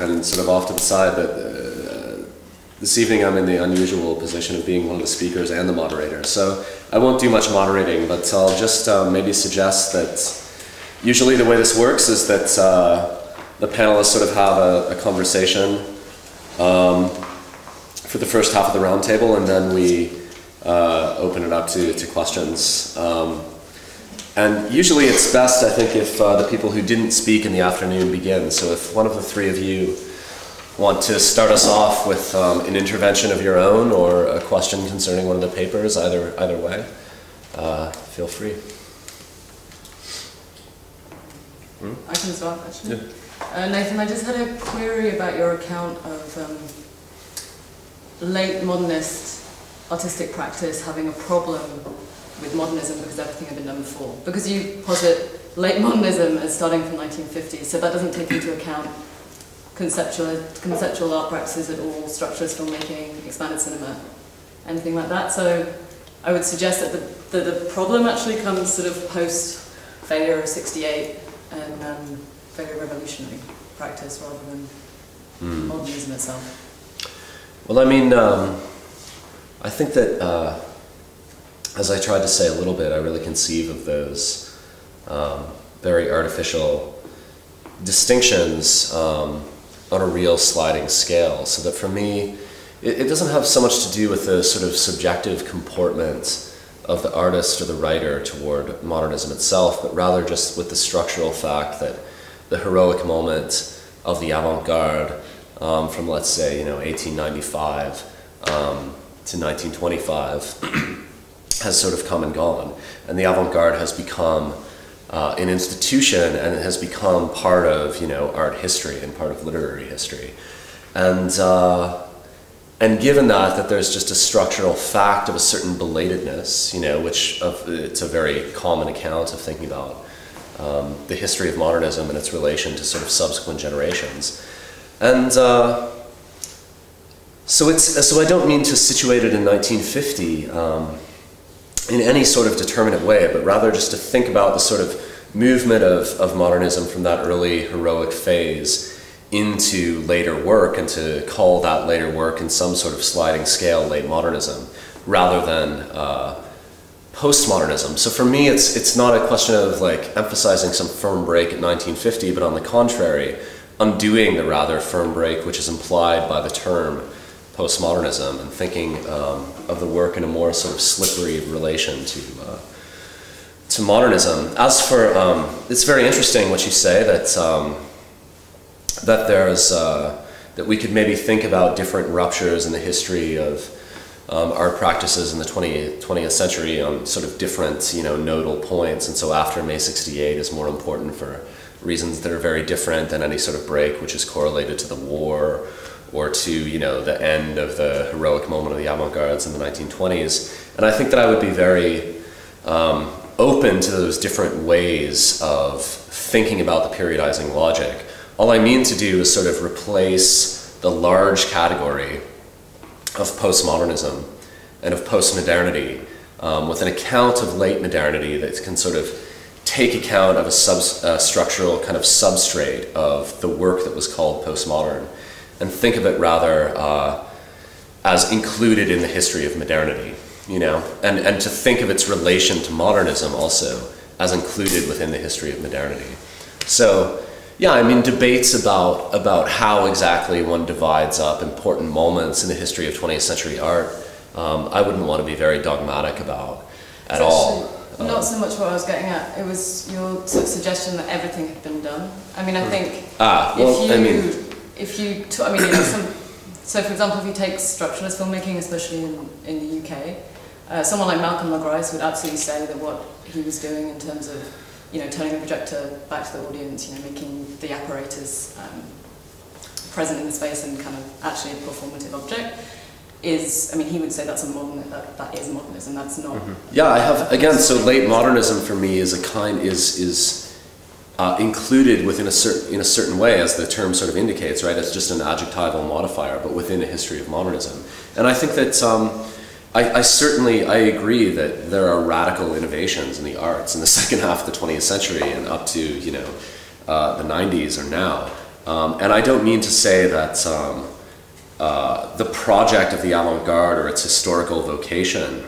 and sort of off to the side that uh, this evening I'm in the unusual position of being one of the speakers and the moderator. So I won't do much moderating, but I'll just uh, maybe suggest that usually the way this works is that uh, the panelists sort of have a, a conversation um, for the first half of the roundtable, and then we uh, open it up to, to questions. Um, and usually it's best, I think, if uh, the people who didn't speak in the afternoon begin. So if one of the three of you want to start us off with um, an intervention of your own or a question concerning one of the papers, either, either way, uh, feel free. Hmm? I can start, actually. Yeah. Uh, Nathan, I just had a query about your account of um, late modernist artistic practice having a problem with modernism because everything had been done before. Because you posit late modernism as starting from 1950, so that doesn't take into account conceptual, conceptual art practices at all, structuralist filmmaking, expanded cinema, anything like that. So I would suggest that the, the, the problem actually comes sort of post failure of 68 and um, failure revolutionary practice rather than mm. modernism itself. Well, I mean, um, I think that uh, as I tried to say a little bit, I really conceive of those um, very artificial distinctions um, on a real sliding scale. So that for me, it, it, doesn't have so much to do with the sort of subjective comportment of the artist or the writer toward modernism itself, but rather just with the structural fact that the heroic moment of the avant-garde um, from, let's say, you know, 1895 um, to 1925 has sort of come and gone. And the avant-garde has become uh, an institution and it has become part of, you know, art history and part of literary history. And, uh, and given that, that there's just a structural fact of a certain belatedness, you know, which of, it's a very common account of thinking about um, the history of modernism and its relation to sort of subsequent generations. And uh, so it's, so I don't mean to situate it in 1950, um, in any sort of determinate way, but rather just to think about the sort of movement of, of modernism from that early heroic phase into later work and to call that later work in some sort of sliding scale late modernism rather than uh, postmodernism. So for me, it's, it's not a question of like emphasizing some firm break at 1950, but on the contrary, undoing the rather firm break which is implied by the term postmodernism and thinking um, of the work in a more sort of slippery relation to uh, to modernism. As for um, it's very interesting what you say that um, that there's uh, that we could maybe think about different ruptures in the history of um, art practices in the 20th, 20th century on sort of different you know nodal points, and so after May 68 is more important for reasons that are very different than any sort of break which is correlated to the war or to you know the end of the heroic moment of the avant-garde in the 1920s. And I think that I would be very um, open to those different ways of thinking about the periodizing logic. All I mean to do is sort of replace the large category of postmodernism and of postmodernity um, with an account of late modernity that can sort of take account of a sub, structural kind of substrate of the work that was called postmodern and think of it rather uh, as included in the history of modernity, you know, and, and to think of its relation to modernism also as included within the history of modernity. So, yeah, I mean, debates about, about how exactly one divides up important moments in the history of 20th century art, um, I wouldn't want to be very dogmatic about at all. Not um, so much what I was getting at. It was your sort of suggestion that everything had been done. I mean, I hmm. think ah, well, you, I mean, if you, t- I mean, you know, some, so for example, if you take structuralist filmmaking, especially in, in the UK, uh, someone like Malcolm Le Grice would absolutely say that what he was doing in terms of, you know, turning the projector back to the audience, you know, making the apparatus um, present in the space and kind of actually a performative object, is, I mean, he would say that's a modern, that, that is modernism, that's not. Mm-hmm. Yeah, I have, again, so late modernism for me is a kind, is, is, uh, included within a certain in a certain way, as the term sort of indicates, right? It's just an adjectival modifier, but within a history of modernism. And I think that um, I, I, certainly I agree that there are radical innovations in the arts in the second half of the 20th century and up to you know uh, the 90s or now. Um, and I don't mean to say that um, uh, the project of the avant garde or its historical vocation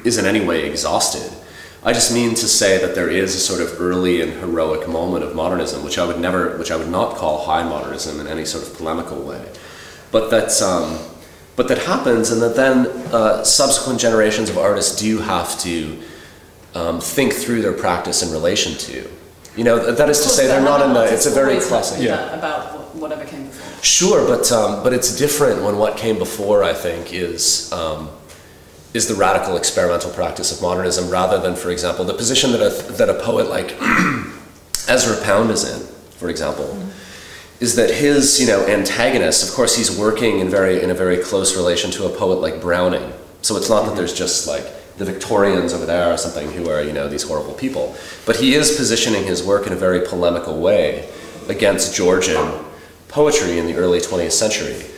is in any way exhausted. I just mean to say that there is a sort of early and heroic moment of modernism, which I would never, which I would not call high modernism in any sort of polemical way, but that's, um, but that happens, and that then uh, subsequent generations of artists do have to um, think through their practice in relation to. You know, that is to say, they're not in the. It's a very classic. Yeah. About whatever came before. Sure, but um, but it's different when what came before. I think is. Um, is the radical experimental practice of modernism rather than, for example, the position that a, that a poet like Ezra Pound is in, for example, mm-hmm. is that his you know antagonist, of course, he's working in very in a very close relation to a poet like Browning. So it's not that there's just like the Victorians over there or something who are you know these horrible people, but he is positioning his work in a very polemical way against Georgian poetry in the early 20th century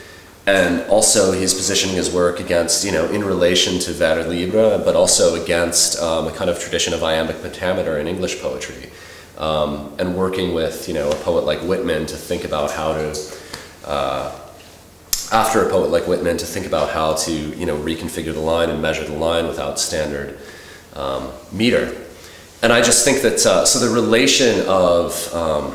and also he's positioning his work against, you know, in relation to vers libre, but also against um, a kind of tradition of iambic pentameter in English poetry, um, and working with, you know, a poet like Whitman to think about how to, uh, after a poet like Whitman, to think about how to, you know, reconfigure the line and measure the line without standard um, meter. And I just think that, uh, so the relation of, um,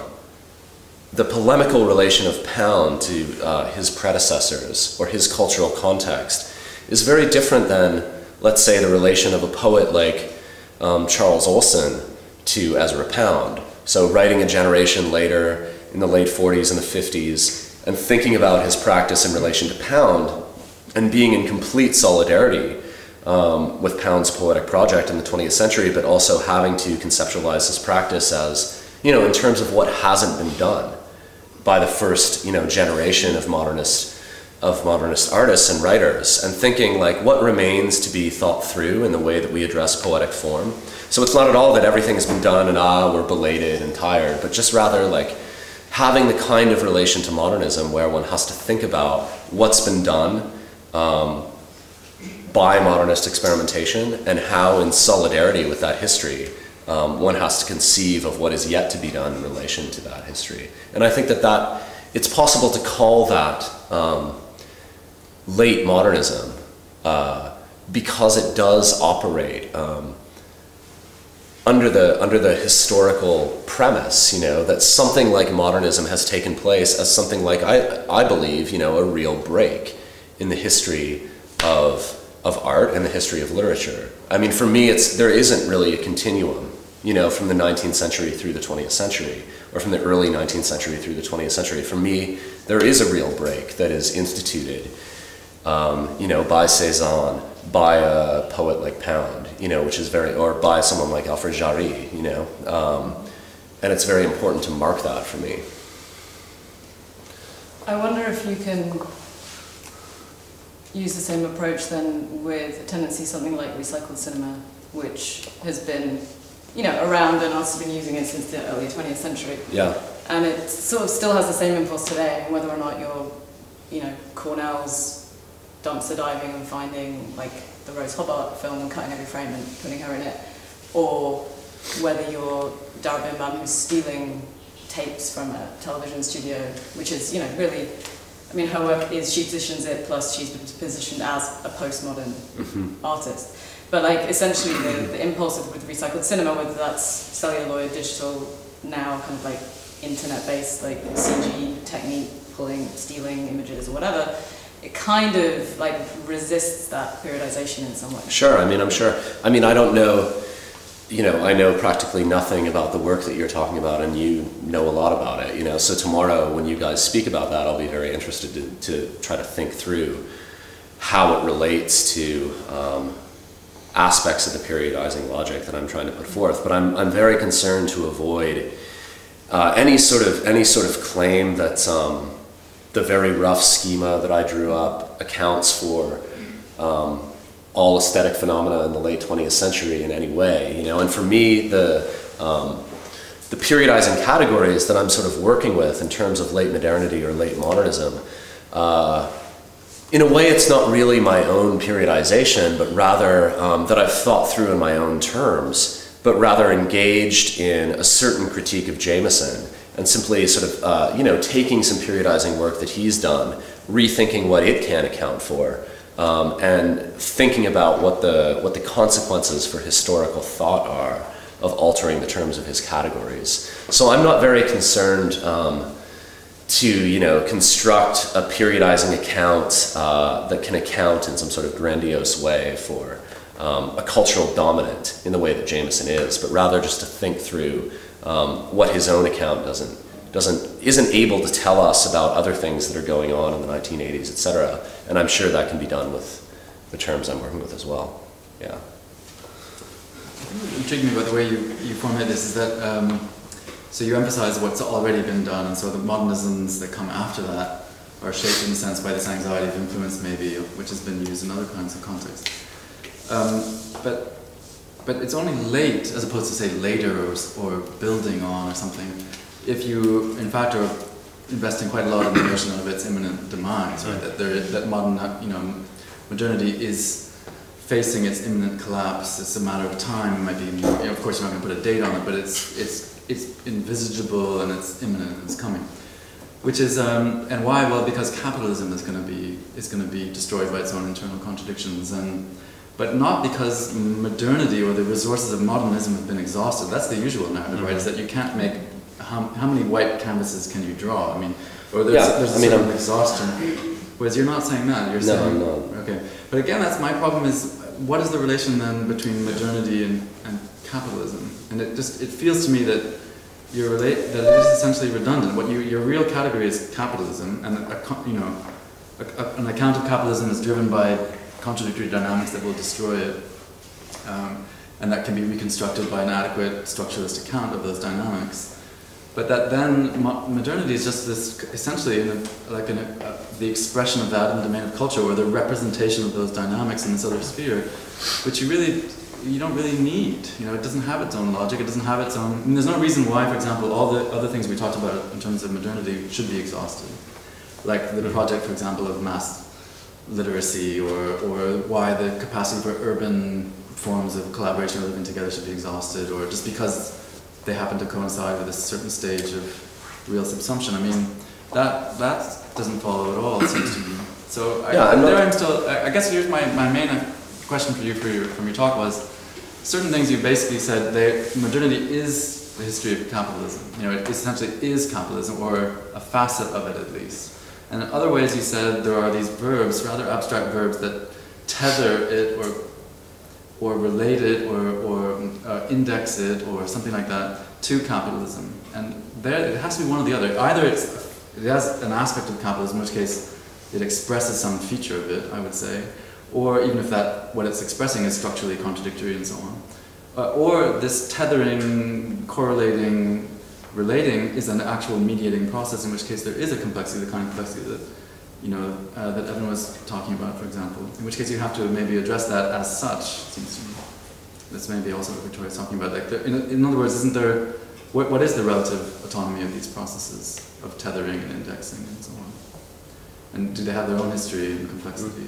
the polemical relation of Pound to uh, his predecessors or his cultural context is very different than, let's say, the relation of a poet like um, Charles Olson to Ezra Pound. So, writing a generation later in the late 40s and the 50s and thinking about his practice in relation to Pound and being in complete solidarity um, with Pound's poetic project in the 20th century, but also having to conceptualize his practice as, you know, in terms of what hasn't been done by the first you know generation of modernist of modernist artists and writers and thinking like what remains to be thought through in the way that we address poetic form. So it's not at all that everything has been done and ah we're belated and tired but just rather like having the kind of relation to modernism where one has to think about what's been done um, by modernist experimentation and how in solidarity with that history um, one has to conceive of what is yet to be done in relation to that history. And I think that, that it's possible to call that um, late modernism uh, because it does operate um, under the under the historical premise, you know, that something like modernism has taken place as something like I I believe, you know, a real break in the history of of art and the history of literature. I mean, for me, it's there isn't really a continuum you know, from the 19th century through the 20th century, or from the early 19th century through the 20th century. For me, there is a real break that is instituted, um, you know, by Cezanne, by a poet like Pound, you know, which is very, or by someone like Alfred Jarry, you know, um, and it's very important to mark that for me. I wonder if you can use the same approach then with a tendency something like recycled cinema, which has been you know, around and also been using it since the early 20th century. Yeah. And it sort of still has the same impulse today, whether or not you're, you know, Cornell's dumpster diving and finding like the Rose Hobart film and cutting every frame and putting her in it, or whether you're Dara Birnbaum who's stealing tapes from a television studio, which is, you know, really, I mean, her work is, she positions it, plus she's positioned as a postmodern mm-hmm. artist. But like essentially the, the impulse with recycled cinema, whether that's celluloid, digital, now kind of like internet-based like CG technique, pulling, stealing images or whatever, it kind of like resists that periodization in some way. Sure, I mean, I'm sure. I mean, I don't know, you know, I know practically nothing about the work that you're talking about, and you know a lot about it, you know. So tomorrow, when you guys speak about that, I'll be very interested to, to try to think through how it relates to um, aspects of the periodizing logic that I'm trying to put forth, but I'm, I'm very concerned to avoid uh, any sort of any sort of claim that um, the very rough schema that I drew up accounts for um, all aesthetic phenomena in the late 20th century in any way. You know, and for me, the um, the periodizing categories that I'm sort of working with in terms of late modernity or late modernism. Uh, in a way, it's not really my own periodization, but rather um, that I've thought through in my own terms, but rather engaged in a certain critique of Jameson and simply sort of, uh, you know, taking some periodizing work that he's done, rethinking what it can account for, um, and thinking about what the, what the consequences for historical thought are of altering the terms of his categories. So I'm not very concerned um, to you know construct a periodizing account uh, that can account in some sort of grandiose way for um, a cultural dominant in the way that Jameson is, but rather just to think through um, what his own account doesn't doesn't isn't able to tell us about other things that are going on in the 1980s, etc. And I'm sure that can be done with the terms I'm working with as well. Yeah. Intrigued me about the way you, you formulate this is that um, so you emphasize what's already been done, and so the modernisms that come after that are shaped in a sense by this anxiety of influence, maybe, which has been used in other kinds of contexts. Um, but but it's only late, as opposed to say later or, or building on or something, if you in fact are investing quite a lot in the notion of its imminent demise, right? That there, that modern, you know, modernity is facing its imminent collapse. It's a matter of time. It might be, you know, of course, you're not going to put a date on it, but it's it's it's invisible and it's imminent. And it's coming. Which is um, and why? Well, because capitalism is going to be is going to be destroyed by its own internal contradictions and. But not because modernity or the resources of modernism have been exhausted. That's the usual narrative, mm-hmm. right? Is that you can't make how, how many white canvases can you draw? I mean, or there's, yeah, there's a I mean, certain exhaustion. Whereas you're not saying that. You're no, saying no. Okay, but again, that's my problem. Is what is the relation then between modernity and, and capitalism? And it just it feels to me that you're relate that it is essentially redundant. What you, your real category is capitalism, and a, you know, a, a, an account of capitalism is driven by contradictory dynamics that will destroy it. Um, and that can be reconstructed by an adequate structuralist account of those dynamics. But that then modernity is just this essentially like an, the expression of that in the domain of culture, or the representation of those dynamics in this other sphere, which you really you don't really need. You know, it doesn't have its own logic. It doesn't have its own. I mean, there's no reason why, for example, all the other things we talked about in terms of modernity should be exhausted, like the mm-hmm. project, for example, of mass literacy, or or why the capacity for urban forms of collaboration or living together should be exhausted, or just because they happen to coincide with a certain stage of real subsumption. I mean, that that doesn't follow at all. It seems to me. So I, yeah, I'm there, I'm still. I guess here's my, my main question for you for from your talk was certain things you basically said. They, modernity is the history of capitalism. You know, it essentially is capitalism, or a facet of it at least. And in other ways, you said there are these verbs, rather abstract verbs, that tether it or or relate it or, or uh, index it or something like that to capitalism. And there it has to be one or the other. Either it's, it has an aspect of capitalism, in which case it expresses some feature of it, I would say, or even if that what it's expressing is structurally contradictory and so on. Uh, or this tethering, correlating, relating is an actual mediating process, in which case there is a complexity, the kind of complexity that you know, uh, that Evan was talking about, for example. In which case you have to maybe address that as such, seems to me. Maybe also what Victoria's talking about. Like, in, in other words, isn't there, what, what is the relative autonomy of these processes of tethering and indexing and so on? And do they have their own history and complexity?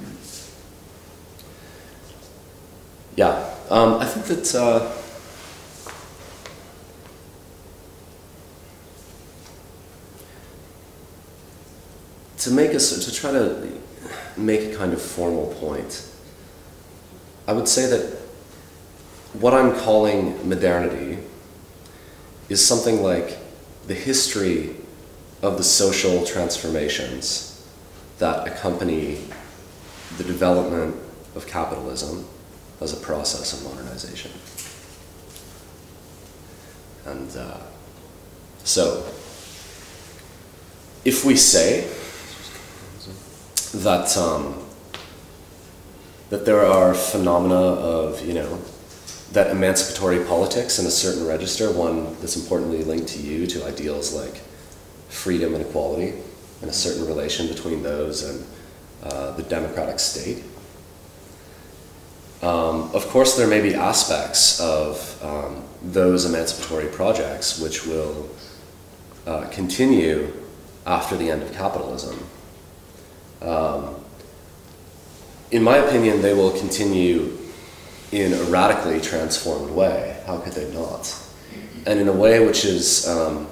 Yeah, um, I think that uh, to make us to try to make a kind of formal point, I would say that what I'm calling modernity is something like the history of the social transformations that accompany the development of capitalism as a process of modernization. And uh, so, if we say that um, that there are phenomena of you know that emancipatory politics in a certain register, one that's importantly linked to you, to ideals like freedom and equality, and a certain relation between those and uh, the democratic state. Um, of course, there may be aspects of um, those emancipatory projects which will uh, continue after the end of capitalism. Um, in my opinion, they will continue in a radically transformed way. How could they not? And in a way which is um,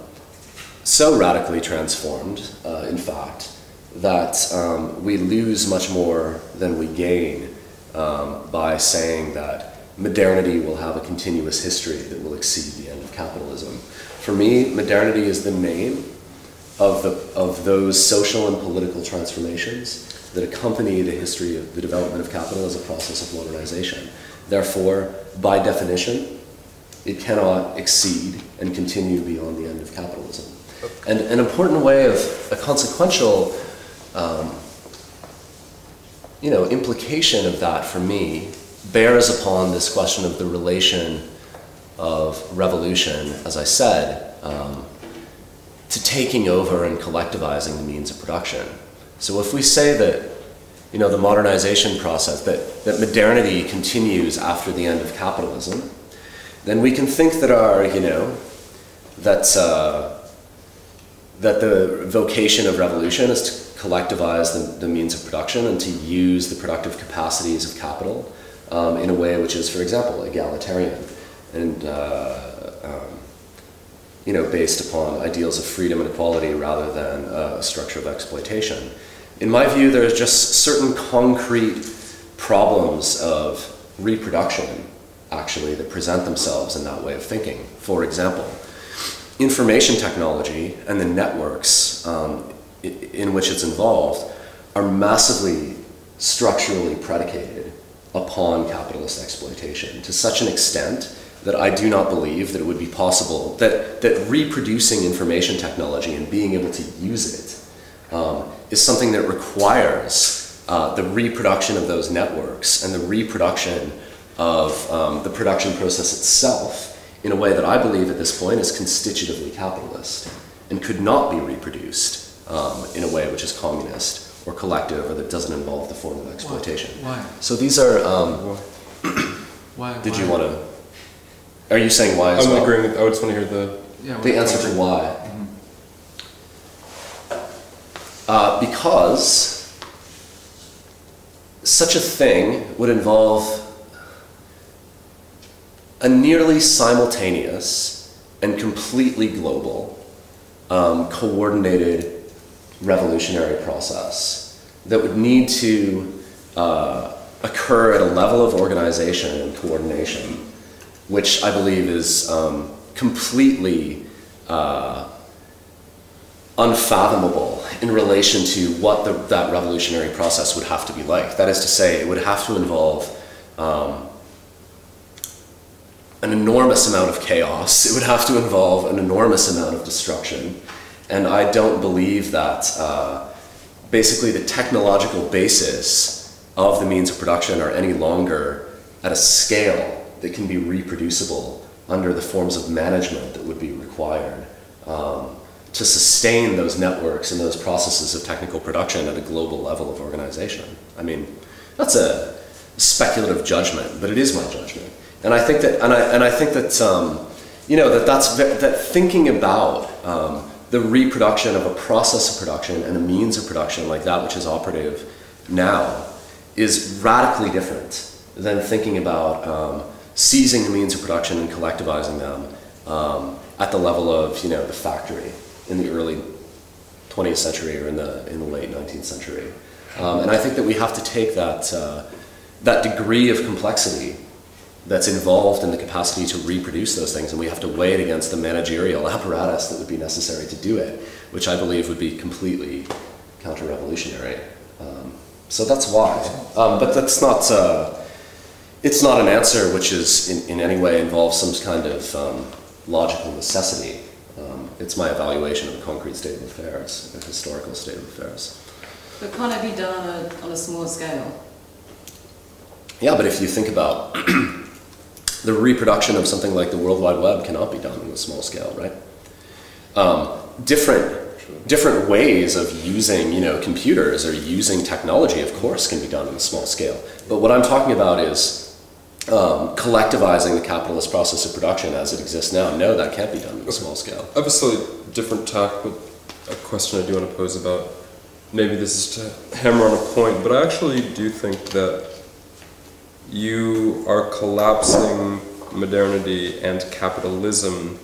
so radically transformed, uh, in fact, that um, we lose much more than we gain um, by saying that modernity will have a continuous history that will exceed the end of capitalism. For me, modernity is the name of, the, of those social and political transformations that accompany the history of the development of capital as a process of modernization. Therefore, by definition, it cannot exceed and continue beyond the end of capitalism. And an important way of a consequential um, you know, implication of that for me bears upon this question of the relation of revolution, as I said, um, to taking over and collectivizing the means of production. So if we say that, you know, the modernization process, that, that modernity continues after the end of capitalism, then we can think that our, you know, that, uh, that the vocation of revolution is to collectivize the, the means of production and to use the productive capacities of capital um, in a way which is, for example, egalitarian and uh, um, you know, based upon ideals of freedom and equality rather than a structure of exploitation. In my view, there's just certain concrete problems of reproduction, actually, that present themselves in that way of thinking. For example, information technology and the networks um, in which it's involved are massively structurally predicated upon capitalist exploitation to such an extent that I do not believe that it would be possible that, that reproducing information technology and being able to use it um, is something that requires uh, the reproduction of those networks and the reproduction of um, the production process itself in a way that I believe at this point is constitutively capitalist and could not be reproduced um, in a way which is communist or collective or that doesn't involve the form of exploitation. Why? So these are. Um, Why? did why? you want to? Are you saying why as I'm well? agreeing with, I just want to hear the, Yeah, The answer to why. Mhm. Uh, because such a thing would involve a nearly simultaneous and completely global, um, coordinated revolutionary process that would need to uh, occur at a level of organization and coordination, which I believe is um, completely uh, unfathomable in relation to what the, that revolutionary process would have to be like. That is to say, it would have to involve um, an enormous amount of chaos. It would have to involve an enormous amount of destruction. And I don't believe that uh, basically the technological basis of the means of production are any longer at a scale that can be reproducible under the forms of management that would be required um, to sustain those networks and those processes of technical production at a global level of organization. I mean, that's a speculative judgment, but it is my judgment. And I think that, and I, and I think that, um, you know, that that's that thinking about um, the reproduction of a process of production and a means of production like that which is operative now is radically different than thinking about um, seizing the means of production and collectivizing them um, at the level of, you know, the factory in the early 20th century or in the in the late 19th century. Um, and I think that we have to take that uh, that degree of complexity that's involved in the capacity to reproduce those things, and we have to weigh it against the managerial apparatus that would be necessary to do it, which I believe would be completely counter-revolutionary. Um, so that's why. Um, but that's not. Uh, it's not an answer which is in, in any way involves some kind of um, logical necessity. Um, it's my evaluation of a concrete state of affairs, a historical state of affairs. But can't it be done on a, on a small scale? Yeah, but if you think about the reproduction of something like the World Wide Web cannot be done on a small scale, right? Um, different different ways of using, you know, computers or using technology, of course, can be done on a small scale. But what I'm talking about is um, collectivizing the capitalist process of production as it exists now. No, that can't be done on a small scale. I have a slightly different tack, but a question I do want to pose about, maybe this is to hammer on a point, but I actually do think that you are collapsing modernity and capitalism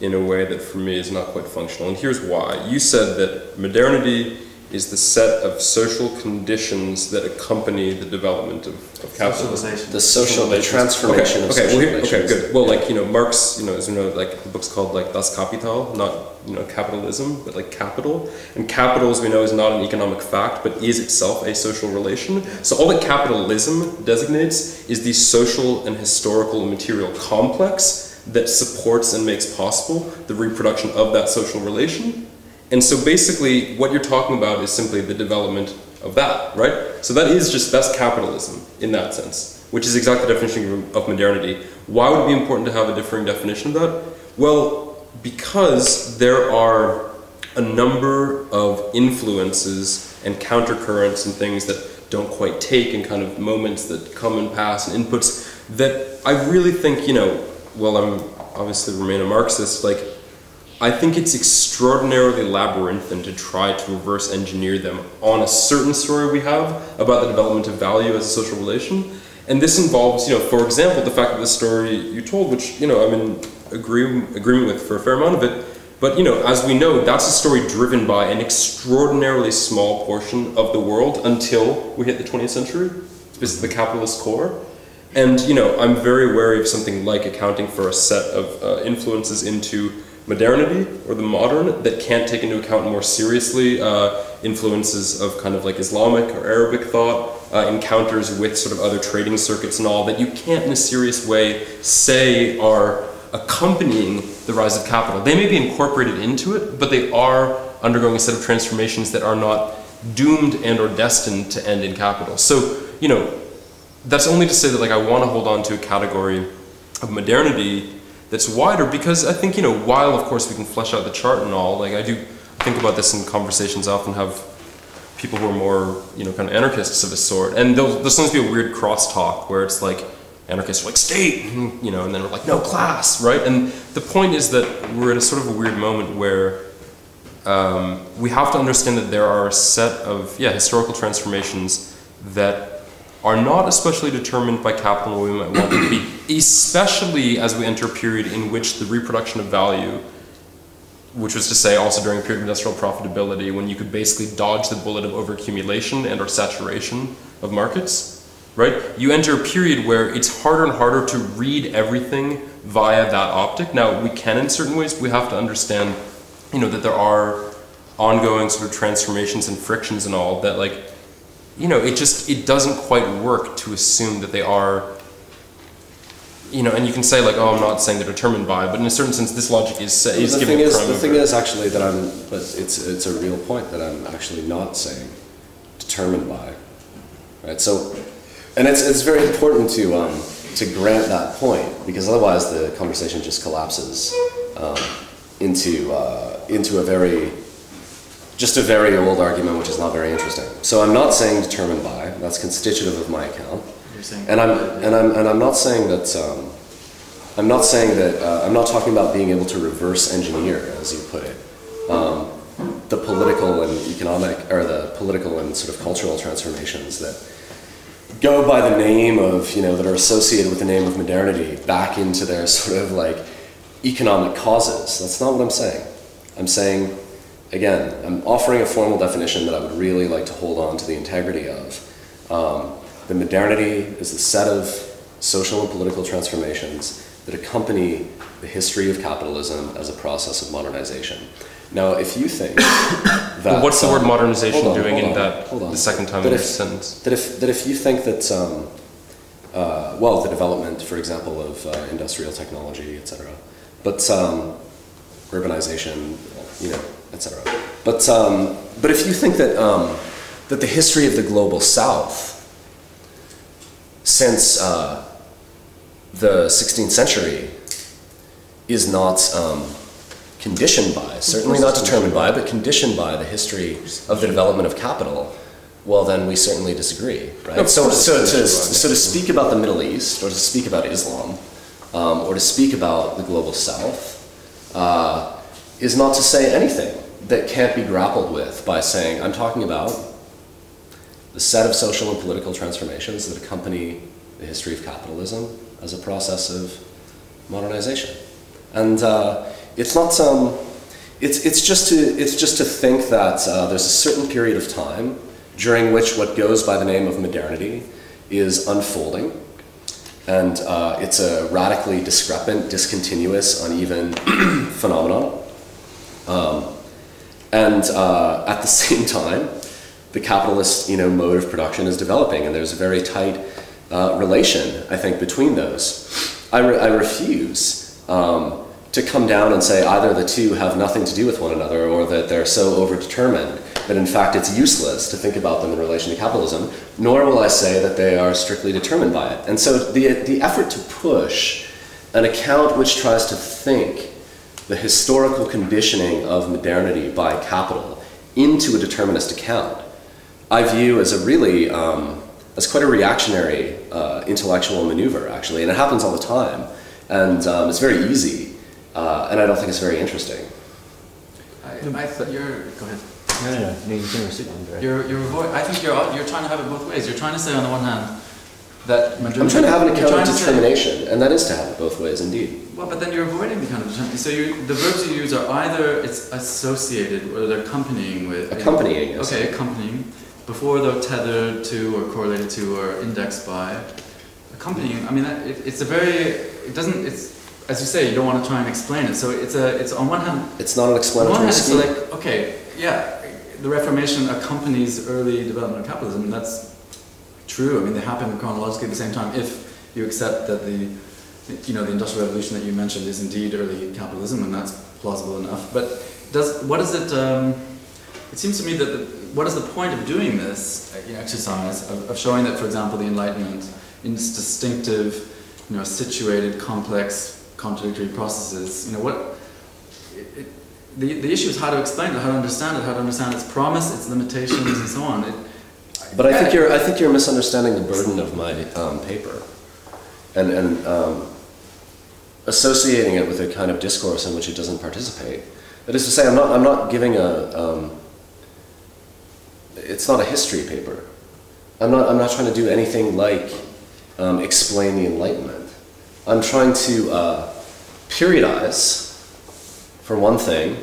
in a way that for me is not quite functional. And here's why. You said that modernity is the set of social conditions that accompany the development of, of capitalism. Socialization. The social, the transformation okay, of okay, social well, here, okay, relations. good. Well, like you know, Marx, you know, as you know, like the book's called like Das Kapital, not you know capitalism, but like capital. And capital, as we know, is not an economic fact, but is itself a social relation. So all that capitalism designates is the social and historical and material complex that supports and makes possible the reproduction of that social relation. And so basically, what you're talking about is simply the development of that, right? So that is just that's capitalism in that sense, which is exactly the definition of modernity. Why would it be important to have a differing definition of that? Well, because there are a number of influences and countercurrents and things that don't quite take and kind of moments that come and pass and inputs that I really think, you know, well, I'm obviously remain a Marxist, like I think it's extraordinarily labyrinthine to try to reverse engineer them on a certain story we have about the development of value as a social relation. And this involves, you know, for example, the fact that the story you told, which, you know, I'm in agree, agreement with for a fair amount of it, but, you know, as we know, that's a story driven by an extraordinarily small portion of the world until we hit the 20th century. This is the capitalist core. And, you know, I'm very wary of something like accounting for a set of uh, influences into modernity or the modern that can't take into account more seriously uh, influences of kind of like Islamic or Arabic thought, uh, encounters with sort of other trading circuits and all that you can't in a serious way say are accompanying the rise of capital. They may be incorporated into it, but they are undergoing a set of transformations that are not doomed and or destined to end in capital. So, you know, that's only to say that like I want to hold on to a category of modernity that's wider because I think you know while of course we can flesh out the chart and all like I do think about this in conversations I often have people who are more you know kind of anarchists of a sort. And there'll, there'll sometimes be a weird crosstalk where it's like anarchists are like state! You know and then we're like no class right? And the point is that we're at a sort of a weird moment where um, we have to understand that there are a set of yeah historical transformations that are not especially determined by capital and what we might want them to be, especially as we enter a period in which the reproduction of value, which was to say also during a period of industrial profitability when you could basically dodge the bullet of overaccumulation and or saturation of markets, right? You enter a period where it's harder and harder to read everything via that optic. Now we can in certain ways, we have to understand, you know, that there are ongoing sort of transformations and frictions and all that like you know, it just it doesn't quite work to assume that they are. You know, and you can say like, oh, I'm not saying they're determined by, but in a certain sense, this logic is say, is the giving thing is, the thing is actually that I'm, but it's it's a real point that I'm actually not saying determined by, right? So, and it's it's very important to um, to grant that point because otherwise the conversation just collapses um, into uh, into a very just a very old argument which is not very interesting. So I'm not saying determined by. That's constitutive of my account. You're saying And I'm and I'm and I'm not saying that um, I'm not saying that uh, I'm not talking about being able to reverse engineer, as you put it, um, the political and economic or the political and sort of cultural transformations that go by the name of you know that are associated with the name of modernity back into their sort of like economic causes. That's not what I'm saying. I'm saying again, I'm offering a formal definition that I would really like to hold on to the integrity of. Um, the modernity is the set of social and political transformations that accompany the history of capitalism as a process of modernization. Now, if you think that But what's the um, word modernization on, doing hold in that on. the second time That in if- sentence? that if that if you think that um, uh, well the development for example of uh, industrial technology etc but um, urbanization you know etc but um, but if you think that um, that the history of the global south since uh, the 16th century is not um, conditioned by, certainly not determined by, but conditioned by the history of the development of capital, well, then we certainly disagree, right? Of So, so, to, so to speak about the Middle East, or to speak about Islam, um, or to speak about the global south, uh, is not to say anything that can't be grappled with by saying, I'm talking about the set of social and political transformations that accompany the history of capitalism as a process of modernization. And uh, It's not. Um, it's it's just to it's just to think that uh, there's a certain period of time during which what goes by the name of modernity is unfolding, and uh, it's a radically discrepant, discontinuous, uneven phenomenon. Um, and uh, at the same time, the capitalist you know mode of production is developing, and there's a very tight uh, relation, I think, between those. I, re- I refuse um, to come down and say either the two have nothing to do with one another, or that they're so overdetermined that in fact it's useless to think about them in relation to capitalism. Nor will I say that they are strictly determined by it. And so the the effort to push an account which tries to think the historical conditioning of modernity by capital into a determinist account, I view as a really, um, as quite a reactionary uh, intellectual maneuver, actually, and it happens all the time, and um, it's very easy, uh, and I don't think it's very interesting. I, I th- you're, go ahead. No, no, no, no, you can receive one direct. You're, you're avoid, I think you're, you're trying to have it both ways. You're trying to say on the one hand that. I'm trying to have an account of to say- determination, and that is to have it both ways, indeed. Well, but then you're avoiding the kind of determination. So you, the verbs you use are either it's associated or they're accompanying with. Accompanying, yes. Okay, accompanying. Before they're tethered to or correlated to or indexed by. Accompanying. I mean, that, it, it's a very. It doesn't. It's as you say. You don't want to try and explain it. So it's a. It's on one hand. It's not an explanatory. On one hand, it's like okay, yeah, the Reformation accompanies early development of capitalism. and That's true. I mean, they happen chronologically at the same time. If you accept that the, you know, the industrial revolution that you mentioned is indeed early capitalism, and that's plausible enough. But does what is it? Um, it seems to me that the, what is the point of doing this uh, exercise of, of showing that, for example, the Enlightenment in its distinctive, you know, situated, complex, contradictory processes. You know what? It, it, the, the issue is how to explain it, how to understand it, how to understand its promise, its limitations, and so on. It, But I think you're I think you're misunderstanding the burden of my um, paper, and and um, associating it with a kind of discourse in which it doesn't participate. That is to say, I'm not I'm not giving a. Um, it's not a history paper. I'm not I'm not trying to do anything like um, explain the Enlightenment. I'm trying to uh, periodize, for one thing.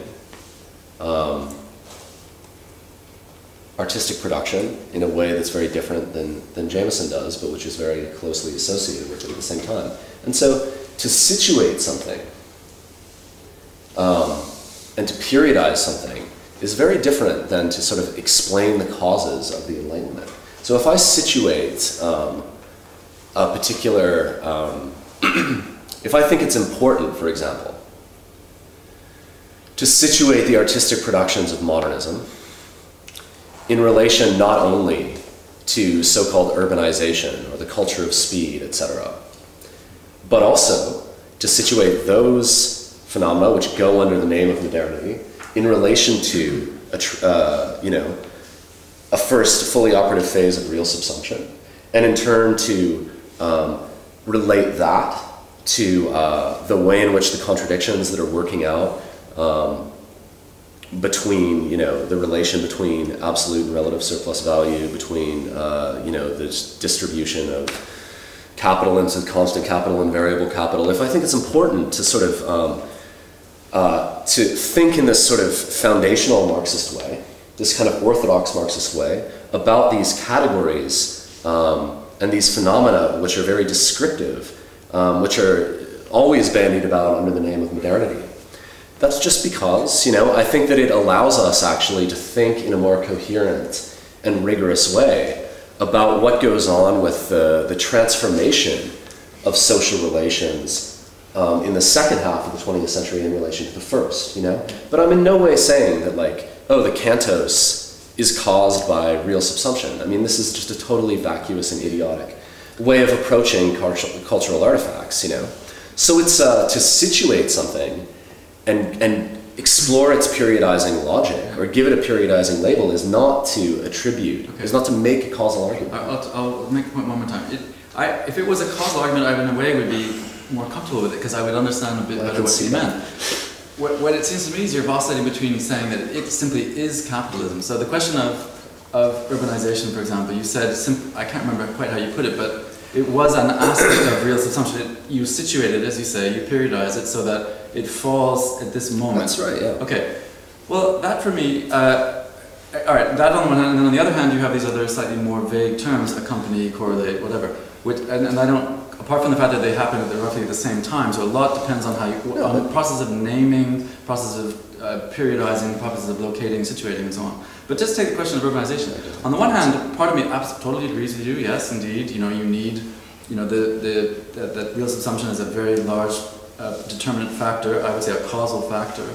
Um, artistic production in a way that's very different than, than Jameson does, but which is very closely associated with it at the same time. And so to situate something um, and to periodize something is very different than to sort of explain the causes of the Enlightenment. So if I situate um, a particular, um, if I think it's important, for example, to situate the artistic productions of modernism, in relation not only to so-called urbanization or the culture of speed, etc., but also to situate those phenomena which go under the name of modernity in relation to a uh, you know a first fully operative phase of real subsumption, and in turn to um, relate that to uh, the way in which the contradictions that are working out um, between you know the relation between absolute and relative surplus value between uh, you know the distribution of capital into constant capital and variable capital. If i think it's important to sort of um, uh, to think in this sort of foundational marxist way this kind of orthodox marxist way about these categories um, and these phenomena which are very descriptive um, which are always bandied about under the name of modernity that's just because, you know, I think that it allows us actually to think in a more coherent and rigorous way about what goes on with the, the transformation of social relations um, in the second half of the 20th century in relation to the first, you know? But I'm in no way saying that, like, oh, the cantos is caused by real subsumption. I mean, this is just a totally vacuous and idiotic way of approaching cultural, cultural artifacts, you know? So it's uh, to situate something and, and explore its periodizing logic or give it a periodizing label is not to attribute, Okay. is not to make a causal argument. I- I'll, I'll make a point one more time. It, I, if it was a causal argument, I, in a way, would be more comfortable with it because I would understand a bit Well, better what you meant. What, what it seems to me is you're vacillating between saying that it simply is capitalism. So the question of, of urbanization, for example, you said, I can't remember quite how you put it, but it was an aspect of real subsumption. It, you situate it, as you say, you periodize it so that it falls at this moment. That's right, yeah. Okay. Well, that for me, uh, all right, that on the one hand, and then on the other hand, you have these other slightly more vague terms, accompany, correlate, whatever, which, and, and I don't, apart from the fact that they happen at roughly at the same time, so a lot depends on how you, on the process of naming, process of uh, periodizing, process of locating, situating, and so on. But just take the question of urbanization. On the one hand, part of me totally agrees with you. Yes, indeed, you know, you need, you know, the, the, that, that real subsumption is a very large uh, determinant factor, I would say a causal factor,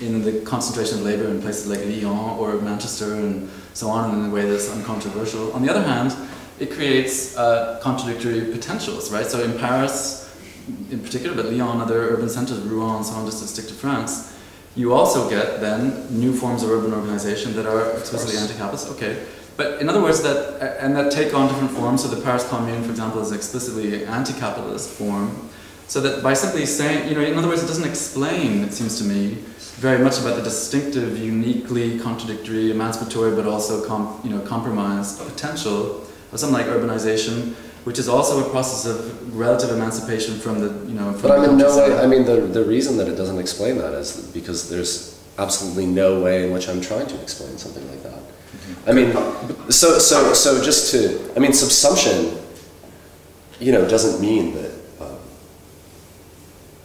in the concentration of labor in places like Lyon or Manchester and so on in a way that's uncontroversial. On the other hand, it creates uh, contradictory potentials, right? So in Paris, in particular, but Lyon, other urban centers, Rouen, and so on, just to stick to France, you also get then new forms of urban organization that are explicitly anti-capitalist. Okay, but in other words, that and that take on different forms. So the Paris Commune, for example, is explicitly anti-capitalist form. So that by simply saying, you know, in other words, it doesn't explain, it seems to me, very much about the distinctive, uniquely contradictory, emancipatory, but also you know, compromised potential of something like urbanization, which is also a process of relative emancipation from the, you know, from But the I'm in no way. I mean, the, the reason that it doesn't explain that is because there's absolutely no way in which I'm trying to explain something like that. Mm-hmm. I mean, so, so, so just to, I mean, subsumption, you know, doesn't mean that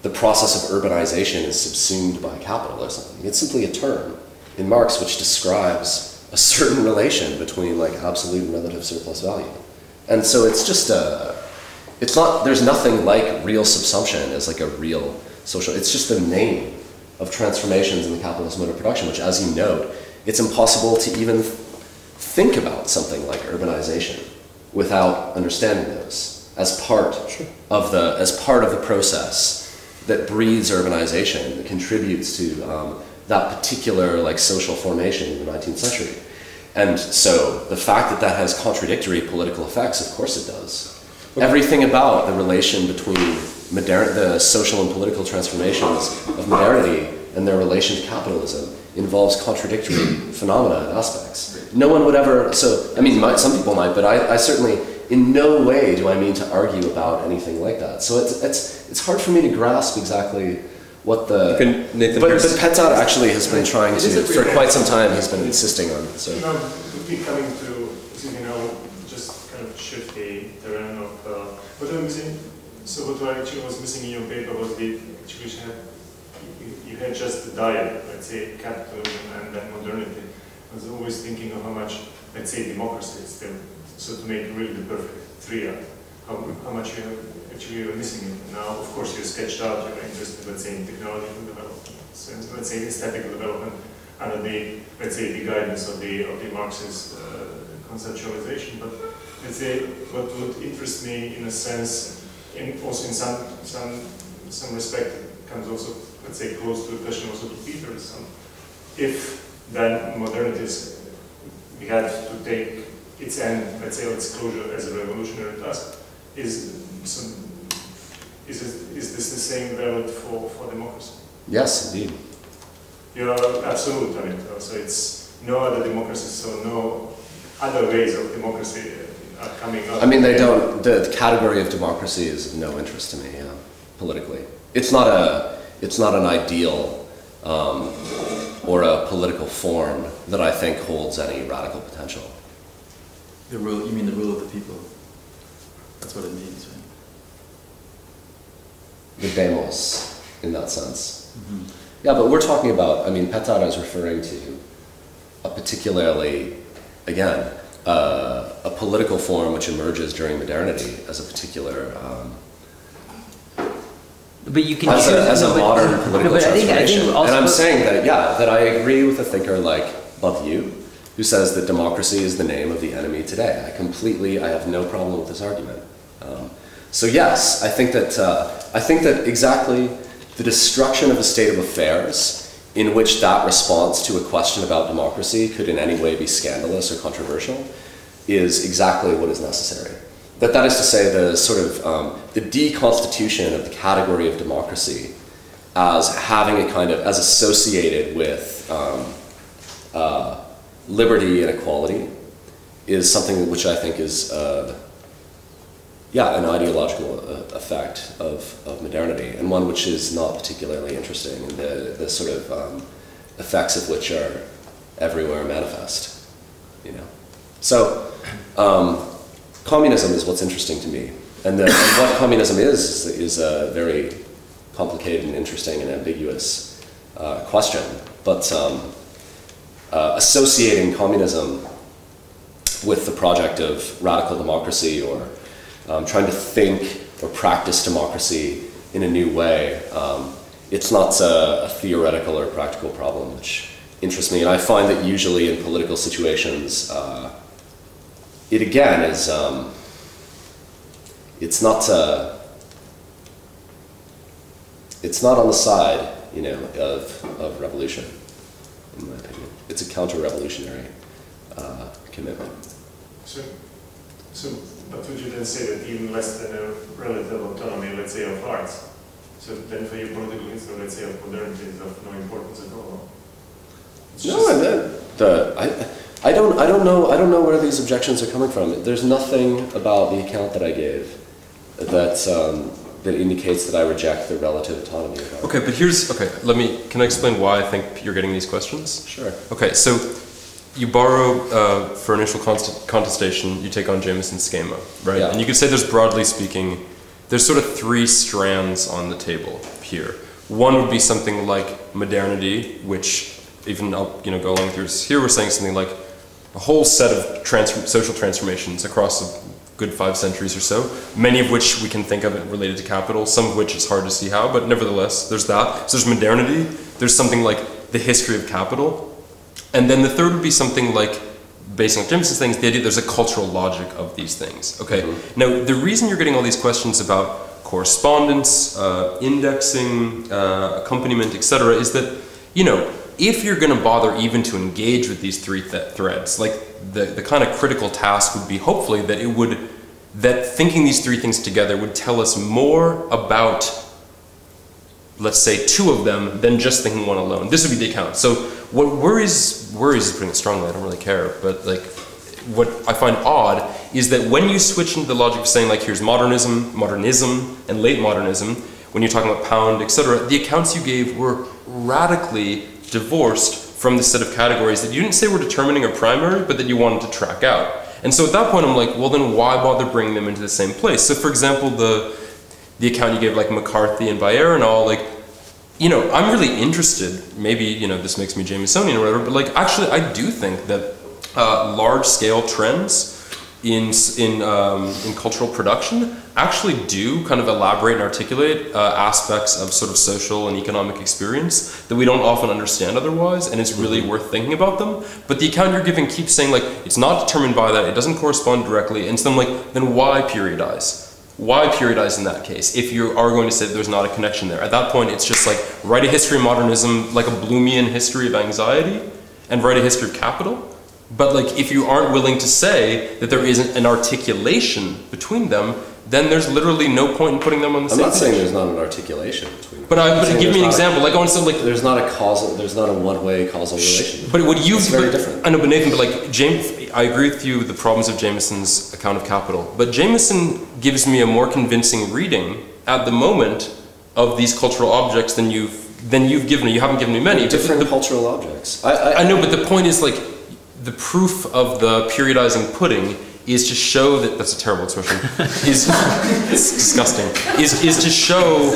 the process of urbanization is subsumed by capital or something. It's simply a term in Marx which describes a certain relation between like absolute and relative surplus value. And so it's just a, it's not, there's nothing like real subsumption as like a real social, it's just the name of transformations in the capitalist mode of production, which as you note, it's impossible to even think about something like urbanization without understanding those as part of the, as part of the process that breeds urbanization, that contributes to um, that particular like social formation in the 19th century. And so the fact that that has contradictory political effects, of course it does. Everything about the relation between modern, the social and political transformations of modernity and their relation to capitalism involves contradictory phenomena and aspects. No one would ever, so, I mean, might, some people might, but I, I certainly, in no way do I mean to argue about anything like that. So it's, it's, it's hard for me to grasp exactly what the. Can Nathan but, here's- but Petzat actually has been trying to, for quite some time, he's been insisting on. So. You know, we coming to, you know, just kind of shift the terrain of uh, what I'm missing. So what I actually was missing in your paper was the actually you had you, you had just the diet, let's say capitalism and then modernity. I was always thinking of how much, let's say, democracy is still. So to make really the perfect triad, how, how much you actually you're missing. it. Now, of course, you sketched out you're interested, let's say, in technological development, so let's say aesthetical development under the, let's say, the guidance of the, of the Marxist uh, conceptualization. But let's say what would interest me in a sense, in also in some, some, some respect, comes also, let's say, close to the question also to Peter's. Um, if then modernity is, we had to take its end, let's say, its closure as a revolutionary task, is some, is, this- is this the same valid for, for democracy? Yes, indeed. You're absolute, I mean, so it's no other democracy, so no other ways of democracy are coming up. I mean, they don't. The, the category of democracy is of no interest to me uh, politically. It's not a. It's not an ideal um, or a political form that I think holds any radical potential. The rule, you mean the rule of the people? That's what it means, right? The demos, in that sense. Yeah, but we're talking about. I mean, Petzada is referring to a particularly, again, uh, a political form which emerges during modernity as a particular. Um, But you can as choose a, as a no, but- modern no, political but I think, I transformation. think also and I'm saying that, yeah, that I agree with a thinker like Badiou, who says that democracy is the name of the enemy today. I completely, I have no problem with this argument. Um, so yes, I think that, uh, I think that exactly the destruction of a state of affairs in which that response to a question about democracy could in any way be scandalous or controversial is exactly what is necessary. That that is to say, the sort of um, the deconstitution of the category of democracy as having a kind of as associated with um, uh, liberty and equality is something which I think is uh, yeah, an ideological uh, effect of, of modernity, and one which is not particularly interesting, and the, the sort of um, effects of which are everywhere manifest. You know, so um, communism is what's interesting to me, and, the, and what communism is is, a very complicated and interesting and ambiguous uh, question. But um, uh, associating communism with the project of radical democracy or um, trying to think or practice democracy in a new way, um, it's not a, a, theoretical or practical problem which interests me. And I find that usually in political situations, uh, it again is, um, it's not, uh, it's not on the side, you know, of, of revolution, in my opinion. It's a counter-revolutionary uh, commitment. So, so, but would you then say that even less than a relative autonomy, let's say, of arts, so then for your political history, let's say, of modernity is of no importance at all? It's no, and then the, I, I don't, I don't know, I don't know where these objections are coming from. There's nothing about the account that I gave that um, that indicates that I reject the relative autonomy of art. Okay, but here's okay. Let me. Can I explain why I think you're getting these questions? Sure. Okay, so you borrow uh, for initial contestation. You take on Jameson's schema, right? Yeah. And you could say there's broadly speaking, there's sort of three strands on the table here. One would be something like modernity, which even I'll you know go along through here. We're saying something like a whole set of transform social transformations across a good five centuries or so, many of which we can think of it related to capital, some of which it's hard to see how, but nevertheless, there's that. So there's modernity, there's something like the history of capital, and then the third would be something like, based on Jameson's things, the idea there's a cultural logic of these things. Okay, mm-hmm. now the reason you're getting all these questions about correspondence, uh, indexing, uh, accompaniment, etc., is that, you know, if you're going to bother even to engage with these three th threads, like the, the kind of critical task would be hopefully that it would, that thinking these three things together would tell us more about, let's say, two of them than just thinking one alone. This would be the account. So what worries, worries is putting it strongly, I don't really care, but like, what I find odd is that when you switch into the logic of saying like here's modernism, modernism, and late modernism, when you're talking about Pound, etc., the accounts you gave were radically divorced from the set of categories that you didn't say were determining or primary, but that you wanted to track out. And so at that point, I'm like, well, then why bother bringing them into the same place? So, for example, the the account you gave, like McCarthy and Bayer and all, like, you know, I'm really interested. Maybe you know this makes me Jamesonian or whatever, but like, actually, I do think that uh, large scale trends in, in, um, in cultural production actually do kind of elaborate and articulate uh, aspects of sort of social and economic experience that we don't often understand otherwise, and it's really mm-hmm. worth thinking about them. But the account you're giving keeps saying like it's not determined by that, it doesn't correspond directly, and so I'm like, then why periodize? Why periodize in that case if you are going to say there's not a connection there? At that point, it's just like write a history of modernism, like a Bloomian history of anxiety, and write a history of capital but like if you aren't willing to say that there isn't an articulation between them, then there's literally no point in putting them on the I'm same not page. saying there's not an articulation between them. But I, but give me an example. A, like I want to say like there's not a causal there's not a one-way causal relation. But what you it's very different. I know, but Nathan, but like James, I agree with you. The problems of Jameson's account of capital, but Jameson gives me a more convincing reading at the moment of these cultural objects than you've than you've given me. You haven't given me many. Different the, cultural objects. I, I, I know, but the point is like the proof of the periodizing pudding is to show that that's a terrible expression is it's disgusting is, is to show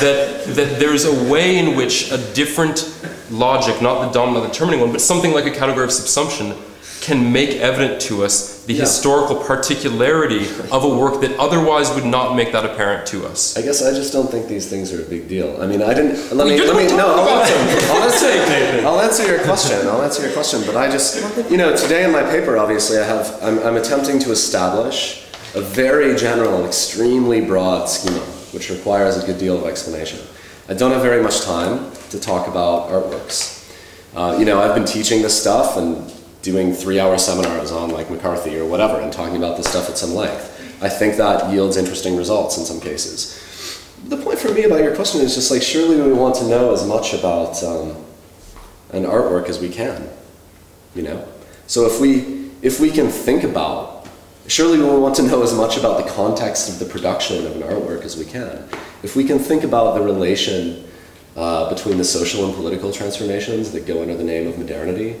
that that there's a way in which a different logic not the dominant determining one but something like a category of subsumption can make evident to us the yeah. historical particularity of a work that otherwise would not make that apparent to us. I guess I just don't think these things are a big deal. I mean, I didn't. Let me. Let me. No, I'll answer, I'll answer. I'll answer your question. I'll answer your question. But I just, you know, today in my paper, obviously, I have. I'm, I'm attempting to establish a very general and extremely broad schema, which requires a good deal of explanation. I don't have very much time to talk about artworks. Uh, you know, I've been teaching this stuff and doing three hour seminars on like McCarthy or whatever and talking about this stuff at some length. I think that yields interesting results in some cases. The point for me about your question is just like surely we want to know as much about um, an artwork as we can, you know? So if we, if we can think about Surely we want to know as much about the context of the production of an artwork as we can. If we can think about the relation uh, between the social and political transformations that go under the name of modernity,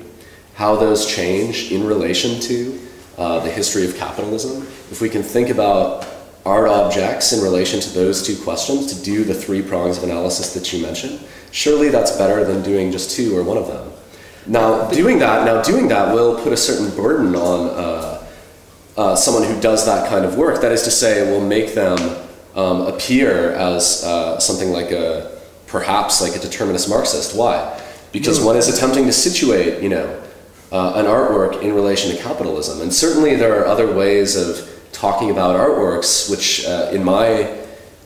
how those change in relation to uh, the history of capitalism, if we can think about art objects in relation to those two questions to do the three prongs of analysis that you mentioned, surely that's better than doing just two or one of them. Now, doing that, now doing that will put a certain burden on uh, uh, someone who does that kind of work. That is to say, it will make them um, appear as uh, something like a, perhaps like a determinist Marxist. Why? Because one is attempting to situate, you know, uh, an artwork in relation to capitalism. And certainly there are other ways of talking about artworks, which uh, in my,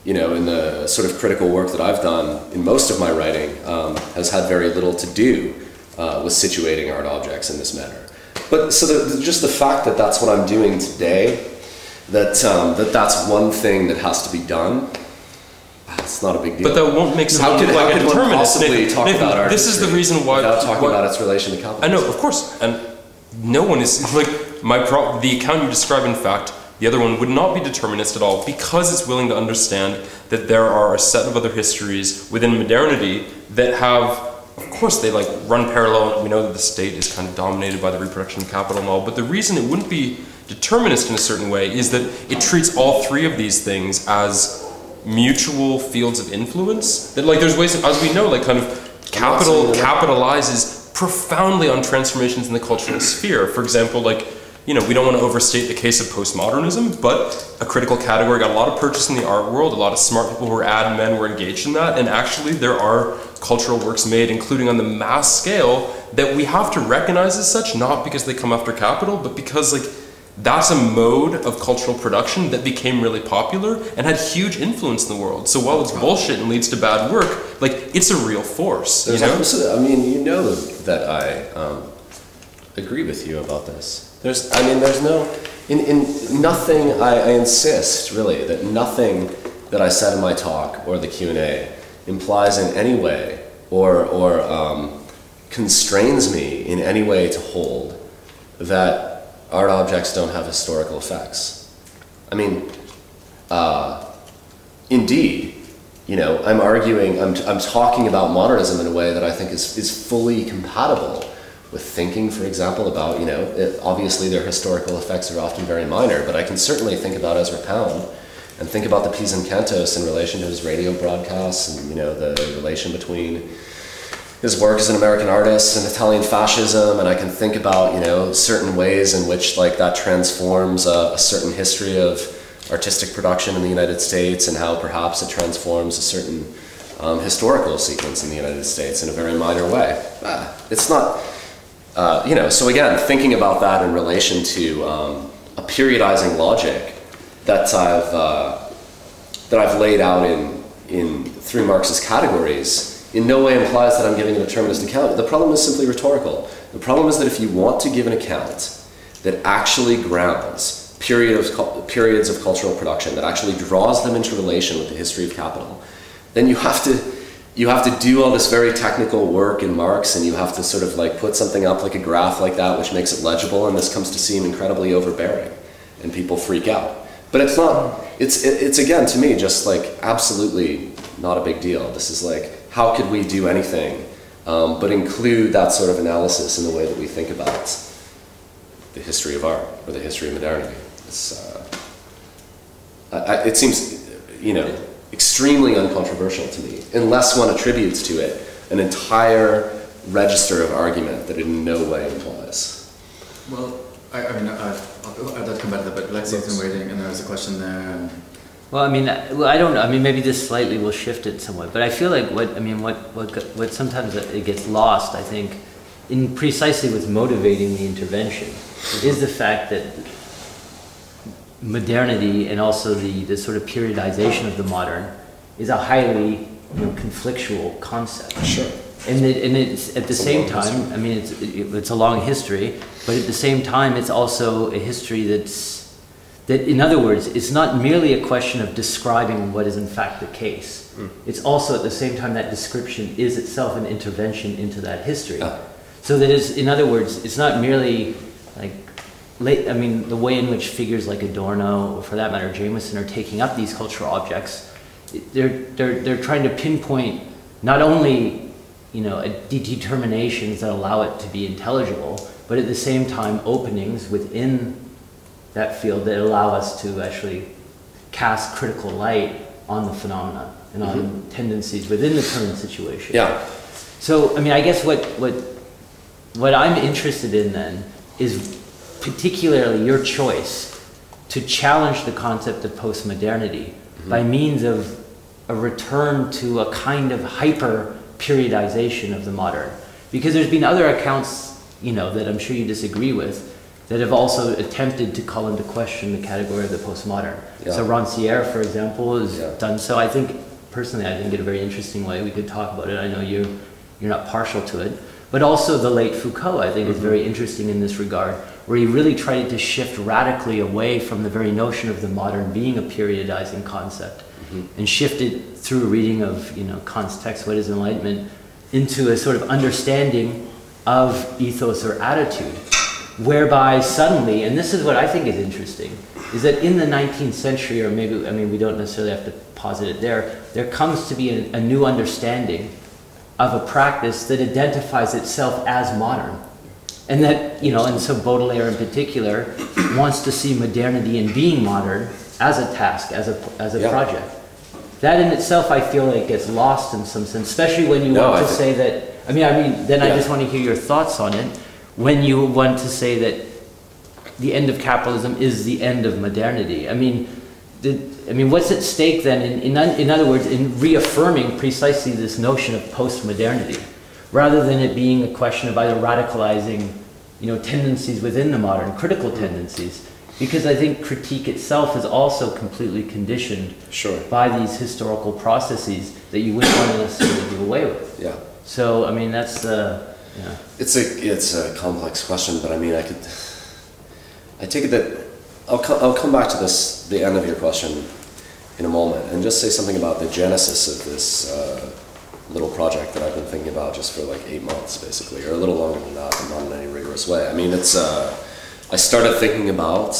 you know, in the sort of critical work that I've done in most of my writing, um, has had very little to do uh, with situating art objects in this manner. But so the, just the fact that that's what I'm doing today, that um, that that's one thing that has to be done. It's not a big deal. But that won't make How someone could, how like a could one determinist. possibly Nathan, talk Nathan, about our this is the reason why. without talking why- about its relation to capital. I know, of course, and no one is like my pro. The account you describe, in fact, the other one would not be determinist at all because it's willing to understand that there are a set of other histories within modernity that have, of course, they like run parallel. We know that the state is kind of dominated by the reproduction of capital and all, but the reason it wouldn't be determinist in a certain way is that it treats all three of these things as mutual fields of influence. That like there's ways, as we know, like kind of capital capitalizes profoundly on transformations in the cultural sphere. For example, like, you know, we don't want to overstate the case of postmodernism, but a critical category got a lot of purchase in the art world. A lot of smart people who were ad men were engaged in that, and actually there are cultural works made, including on the mass scale, that we have to recognize as such, not because they come after capital, but because like that's a mode of cultural production that became really popular and had huge influence in the world. So while it's bullshit and leads to bad work, like it's a real force. You know? I mean, you know that I um, agree with you about this. There's, I mean, there's no, in, in nothing. I, I insist really that nothing that I said in my talk or the Q and A implies in any way or or um, constrains me in any way to hold that art objects don't have historical effects. I mean, uh, indeed, you know, I'm arguing, I'm, I'm talking about modernism in a way that I think is, is fully compatible with thinking, for example, about, you know, it, obviously their historical effects are often very minor, but I can certainly think about Ezra Pound and think about the Pisan Cantos in relation to his radio broadcasts and, you know, the relation between his work as an American artist and Italian fascism, and I can think about you know certain ways in which like that transforms a, a certain history of artistic production in the United States, and how perhaps it transforms a certain um, historical sequence in the United States in a very minor way. Ah, it's not, uh, you know. So again, thinking about that in relation to um, a periodizing logic that I've uh, that I've laid out in in through Marx's categories in no way implies that I'm giving a determinist account. The problem is simply rhetorical. The problem is that if you want to give an account that actually grounds period of, periods of cultural production, that actually draws them into relation with the history of capital, then you have to you have to do all this very technical work in Marx, and you have to sort of like put something up like a graph like that, which makes it legible, and this comes to seem incredibly overbearing, and people freak out. But it's not. It's it's again to me just like absolutely not a big deal. This is like how could we do anything um, but include that sort of analysis in the way that we think about the history of art or the history of modernity. It's, uh, I, I- it seems, you know, extremely uncontroversial to me, unless one attributes to it an entire register of argument that it in no way implies. Well, I, I mean, I, I'll, I'd like to come back to that, but Lexi's been waiting, and there was a question there. Well, I mean, I- well, I don't know. I mean, maybe this slightly will shift it somewhat, but I feel like what I mean, what what what sometimes it gets lost. I think, in precisely what's motivating the intervention, is the fact that modernity and also the the sort of periodization of the modern is a highly you know, conflictual concept. Sure. And it, and it's at the It's same time. I mean, it's it, it's a long history, but at the same time, it's also a history that's that. In other words, it's not merely a question of describing what is in fact the case. It's also at the same time that description is itself an intervention into that history. Ah. So that is, in other words, it's not merely like late, I mean, the way in which figures like Adorno, or for that matter, Jameson, are taking up these cultural objects, they're, they're, they're trying to pinpoint not only, you know, determinations that allow it to be intelligible, but at the same time openings within that field that allow us to actually cast critical light on the phenomena and on mm-hmm. tendencies within the current situation. Yeah. So, I mean, I guess what, what, what I'm interested in then is particularly your choice to challenge the concept of postmodernity mm-hmm. by means of a return to a kind of hyper periodization of the modern. Because there's been other accounts, you know, that I'm sure you disagree with, that have also attempted to call into question the category of the postmodern. Yeah. So Rancière, for example, has Yeah. done so. I think, personally, I think in a very interesting way. We could talk about it. I know you, you're not partial to it. But also the late Foucault, I think, is mm-hmm. very interesting in this regard, where he really tried to shift radically away from the very notion of the modern being a periodizing concept mm-hmm. and shifted through a reading of, you know, Kant's text, What is Enlightenment, into a sort of understanding of ethos or attitude, whereby suddenly, and this is what I think is interesting, is that in the 19th century, or maybe, I mean, we don't necessarily have to posit it there, there comes to be a, a new understanding of a practice that identifies itself as modern. And that, you know, and so Baudelaire in particular wants to see modernity and being modern as a task, as a, as a Yeah. project. That in itself, I feel like gets lost in some sense, especially when you No, want I to say that, I mean, I mean, then I just want to hear your thoughts on it. When you want to say that the end of capitalism is the end of modernity. I mean, the, I mean, what's at stake then? In, in, in other words, in reaffirming precisely this notion of post-modernity, rather than it being a question of either radicalizing, you know, tendencies within the modern, critical tendencies, because I think critique itself is also completely conditioned Sure. by these historical processes that you wouldn't want to necessarily do away with. Yeah. So, I mean, that's uh, yeah. It's a it's a complex question, but I mean, I could. I take it that I'll co- I'll come back to this the end of your question in a moment, and just say something about the genesis of this uh, little project that I've been thinking about just for like eight months, basically, or a little longer than that, but not in any rigorous way. I mean, it's uh, I started thinking about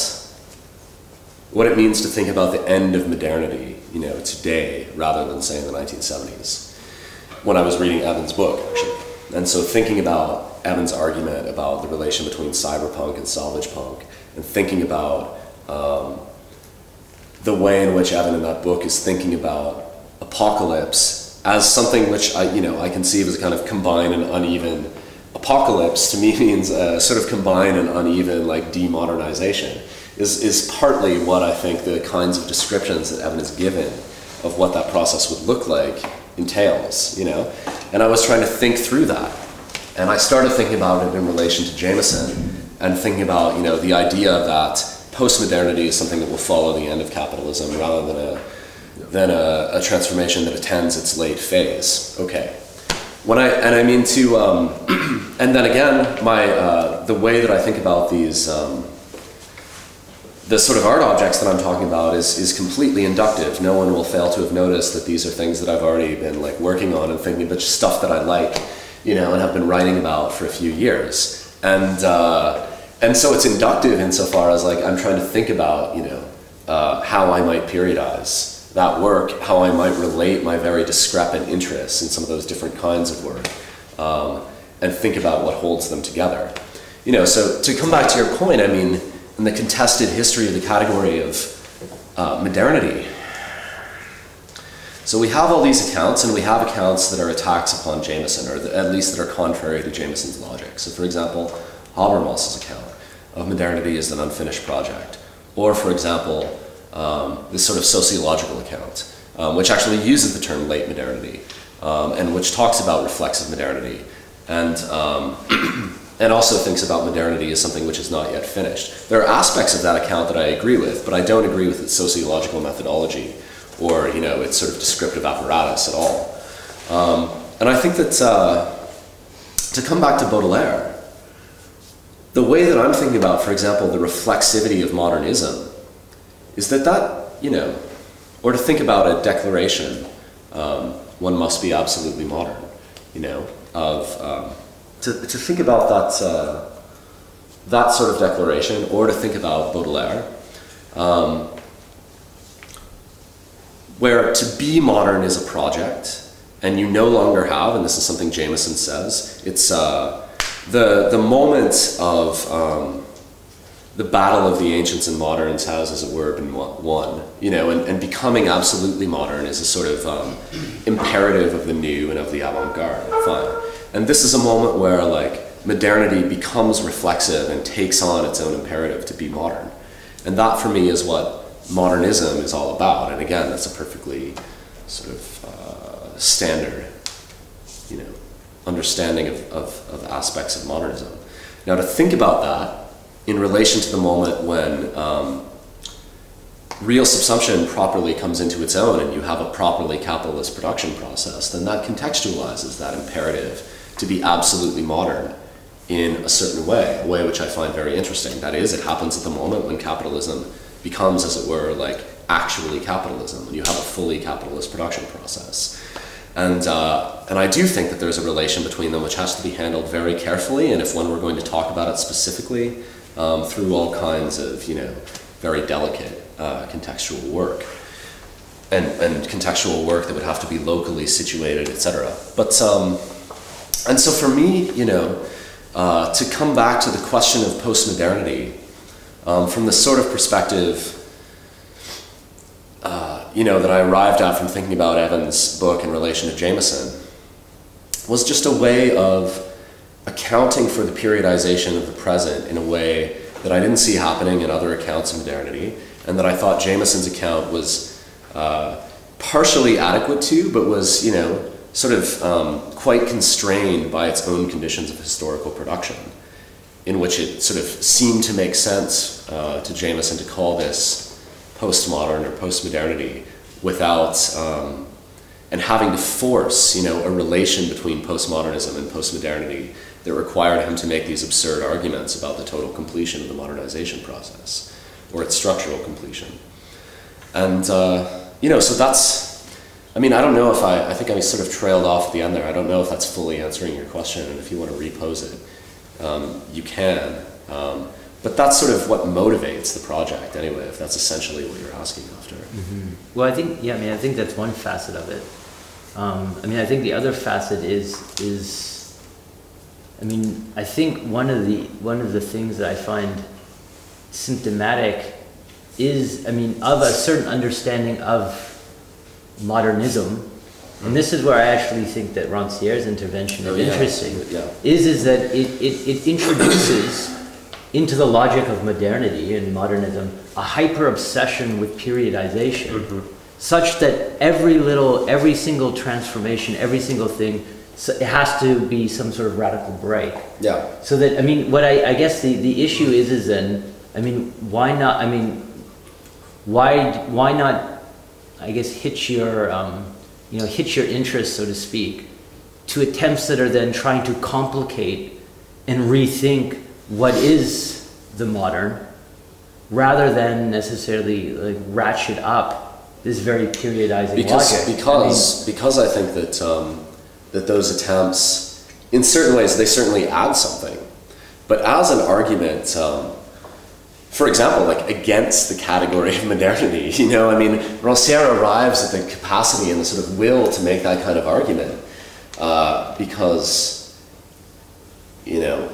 what it means to think about the end of modernity, you know, today rather than say in the 1970s when I was reading Evan's book, actually. And so thinking about Evan's argument about the relation between cyberpunk and salvage punk, and thinking about um, the way in which Evan in that book is thinking about apocalypse as something which I, you know, I conceive as a kind of combined and uneven apocalypse to me means a sort of combined and uneven like demodernization is, is partly what I think the kinds of descriptions that Evan has given of what that process would look like entails, you know? And I was trying to think through that. And I started thinking about it in relation to Jameson and thinking about, you know, the idea that postmodernity is something that will follow the end of capitalism rather than a, than a, a transformation that attends its late phase. Okay. When I, and I mean to, um, and then again, my, uh, the way that I think about these, um, the sort of art objects that I'm talking about is, is completely inductive. No one will fail to have noticed that these are things that I've already been like working on and thinking about stuff that I like, you know, and have been writing about for a few years. And, uh, and so it's inductive insofar as like I'm trying to think about, you know, uh, how I might periodize that work, how I might relate my very discrepant interests in some of those different kinds of work, um, and think about what holds them together. You know, so to come back to your point, I mean, in the contested history of the category of uh, modernity. So we have all these accounts, and we have accounts that are attacks upon Jameson, or at least that are contrary to Jameson's logic. So, for example, Habermas's account of modernity as an unfinished project, or, for example, um, this sort of sociological account, um, which actually uses the term late modernity, um, and which talks about reflexive modernity, and um, and also thinks about modernity as something which is not yet finished. There are aspects of that account that I agree with, but I don't agree with its sociological methodology or you know its sort of descriptive apparatus at all. Um, and I think that uh, to come back to Baudelaire, the way that I'm thinking about, for example, the reflexivity of modernism, is that that you know, or to think about a declaration, um, one must be absolutely modern, you know, of um, to, to think about that uh, that sort of declaration, or to think about Baudelaire, um, where to be modern is a project, and you no longer have, and this is something Jameson says, it's uh, the, the moment of um, the battle of the ancients and moderns has, as it were, been won. You know, and, and becoming absolutely modern is a sort of um, imperative of the new and of the avant-garde. Fine. And this is a moment where, like, modernity becomes reflexive and takes on its own imperative to be modern. And that, for me, is what modernism is all about. And again, that's a perfectly sort of uh, standard, you know, understanding of, of, of, aspects of modernism. Now, to think about that in relation to the moment when um, real subsumption properly comes into its own and you have a properly capitalist production process, then that contextualizes that imperative to be absolutely modern in a certain way, a way which I find very interesting. That is, it happens at the moment when capitalism becomes, as it were, like actually capitalism, when you have a fully capitalist production process. And, uh, and I do think that there's a relation between them which has to be handled very carefully, and if one were going to talk about it specifically, um, through all kinds of, you know, very delicate uh, contextual work. And, and contextual work that would have to be locally situated, etc. But, um, and so for me, you know, uh, to come back to the question of postmodernity um, from the sort of perspective uh, you know, that I arrived at from thinking about Evan's book in relation to Jameson was just a way of accounting for the periodization of the present in a way that I didn't see happening in other accounts of modernity, and that I thought Jameson's account was uh, partially adequate to, but was, you know, sort of um, quite constrained by its own conditions of historical production, in which it sort of seemed to make sense uh, to Jameson to call this postmodern or postmodernity without um, and having to force you know a relation between postmodernism and postmodernity that required him to make these absurd arguments about the total completion of the modernization process or its structural completion. And uh, you know so that's I mean, I don't know if I, I think I sort of trailed off at the end there. I don't know if that's fully answering your question, and if you want to repose it, um, you can. Um, but that's sort of what motivates the project, anyway, if that's essentially what you're asking after. Mm-hmm. Well, I think, yeah, I mean, I think that's one facet of it. Um, I mean, I think the other facet is, is, I mean, I think one of the, one of the things that I find symptomatic is, I mean, of a certain understanding of modernism, and this is where I actually think that Rancière's intervention is oh, yeah. interesting, yeah. is, is that it, it, it introduces into the logic of modernity and modernism a hyper obsession with periodization, mm-hmm. such that every little, every single transformation, every single thing, so it has to be some sort of radical break. Yeah. So that I mean, what I, I guess the, the issue is is then I mean, why not? I mean, why why not? I guess hitch your um, you know hitch your interest, so to speak, to attempts that are then trying to complicate and rethink what is the modern rather than necessarily like ratchet up this very periodizing because, logic. Because, I mean, because I think that, um, that those attempts, in certain ways, they certainly add something. But as an argument, um, for example, like against the category of modernity, you know, I mean, Rancière arrives at the capacity and the sort of will to make that kind of argument uh, because, you know,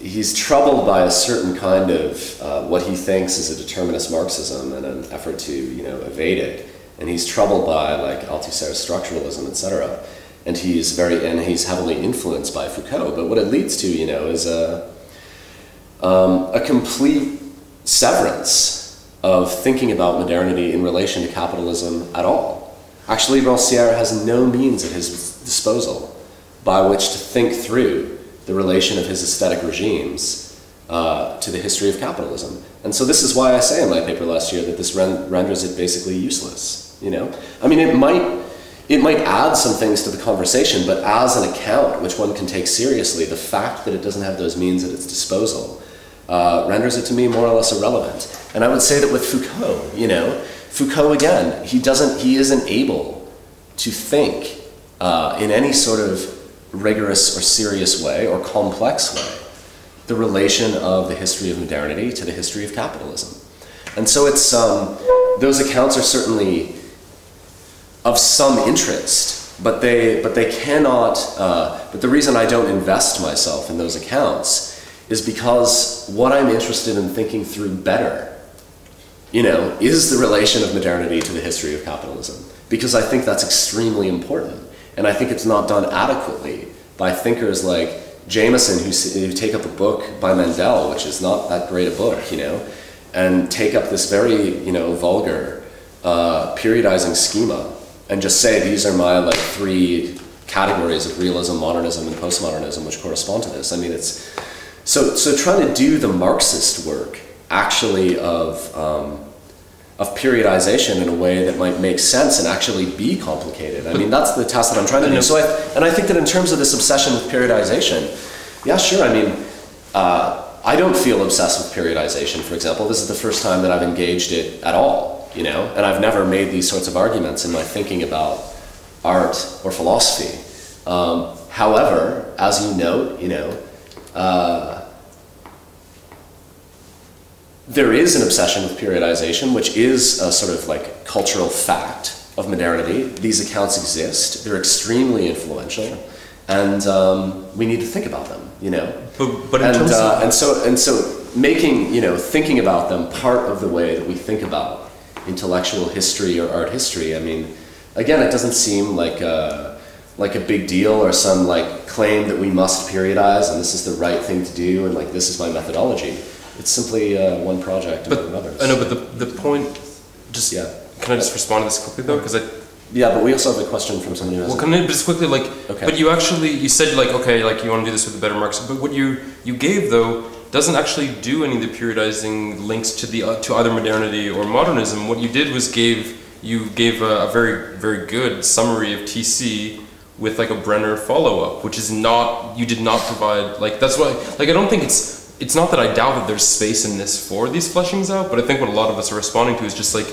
he's troubled by a certain kind of uh, what he thinks is a determinist Marxism and an effort to you know evade it, and he's troubled by like Althusser structuralism, etc. And he's very and he's heavily influenced by Foucault. But what it leads to, you know, is a um, a complete severance of thinking about modernity in relation to capitalism at all. Actually, Rancière has no means at his disposal by which to think through the relation of his aesthetic regimes uh, to the history of capitalism. And so this is why I say in my paper last year that this ren renders it basically useless. You know, I mean, it might it might add some things to the conversation, but as an account which one can take seriously, the fact that it doesn't have those means at its disposal uh, renders it to me more or less irrelevant. And I would say that with Foucault, you know, Foucault again, he doesn't, he isn't able to think uh, in any sort of rigorous or serious way or complex way the relation of the history of modernity to the history of capitalism. And so it's um, those accounts are certainly of some interest, but they but they cannot. Uh, but the reason I don't invest myself in those accounts is because what I'm interested in thinking through better, you know, is the relation of modernity to the history of capitalism. Because I think that's extremely important, and I think it's not done adequately by thinkers like Jameson, who, who take up a book by Mandel, which is not that great a book, you know, and take up this very, you know, vulgar uh, periodizing schema and just say these are my like three categories of realism, modernism, and postmodernism, which correspond to this. I mean, it's so so trying to do the Marxist work actually of um, of periodization in a way that might make sense and actually be complicated. I mean, that's the task that I'm trying to do. So, I, and I think that in terms of this obsession with periodization, yeah, sure. I mean, uh, I don't feel obsessed with periodization. For example, this is the first time that I've engaged it at all. You know, and I've never made these sorts of arguments in my thinking about art or philosophy. Um, however, as you note, you know. Uh, there is an obsession with periodization, which is a sort of like cultural fact of modernity. These accounts exist, they're extremely influential, and um, we need to think about them, you know? But, but And, uh, and, so, and so making, you know, thinking about them part of the way that we think about intellectual history or art history, I mean, again, it doesn't seem like a, like a big deal or some like claim that we must periodize and this is the right thing to do and like this is my methodology. It's simply uh, one project but among others. I know, but the the point, just Yeah. can I just respond to this quickly though? Because I Yeah, but we also have a question from somebody who has. Well, can I just quickly like? Okay. But you actually you said like okay like you want to do this with a better Marx, but what you you gave though doesn't actually do any of the periodizing links to the uh, to either modernity or modernism. What you did was gave you gave a, a very very good summary of TC with like a Brenner follow up, which is not you did not provide like that's why like I don't think it's it's not that I doubt that there's space in this for these fleshings out, but I think what a lot of us are responding to is just like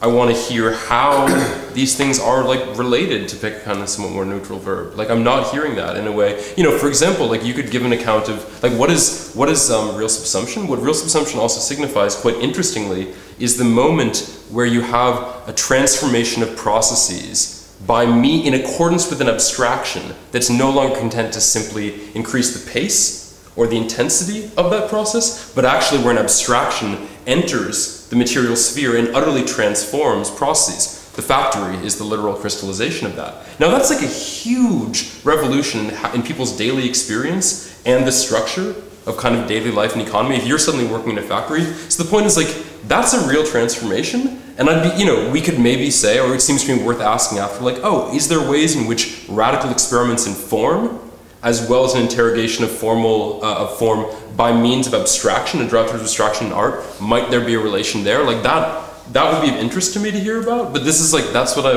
I want to hear how these things are like related to pick kind of somewhat more neutral verb. Like I'm not hearing that in a way. You know, for example, like you could give an account of like what is what is um, real subsumption. What real subsumption also signifies, quite interestingly, is the moment where you have a transformation of processes by me in accordance with an abstraction that's no longer content to simply increase the pace or the intensity of that process, but actually where an abstraction enters the material sphere and utterly transforms processes. The factory is the literal crystallization of that. Now that's like a huge revolution in, people's daily experience and the structure of kind of daily life and economy. If you're suddenly working in a factory, so the point is like that's a real transformation. And I'd be, you know, we could maybe say, or it seems to me worth asking after, like, oh, is there ways in which radical experiments in form as well as an interrogation of formal uh, of form by means of abstraction and draw towards abstraction in art? Might there be a relation there? Like that that would be of interest to me to hear about but this is like that's what i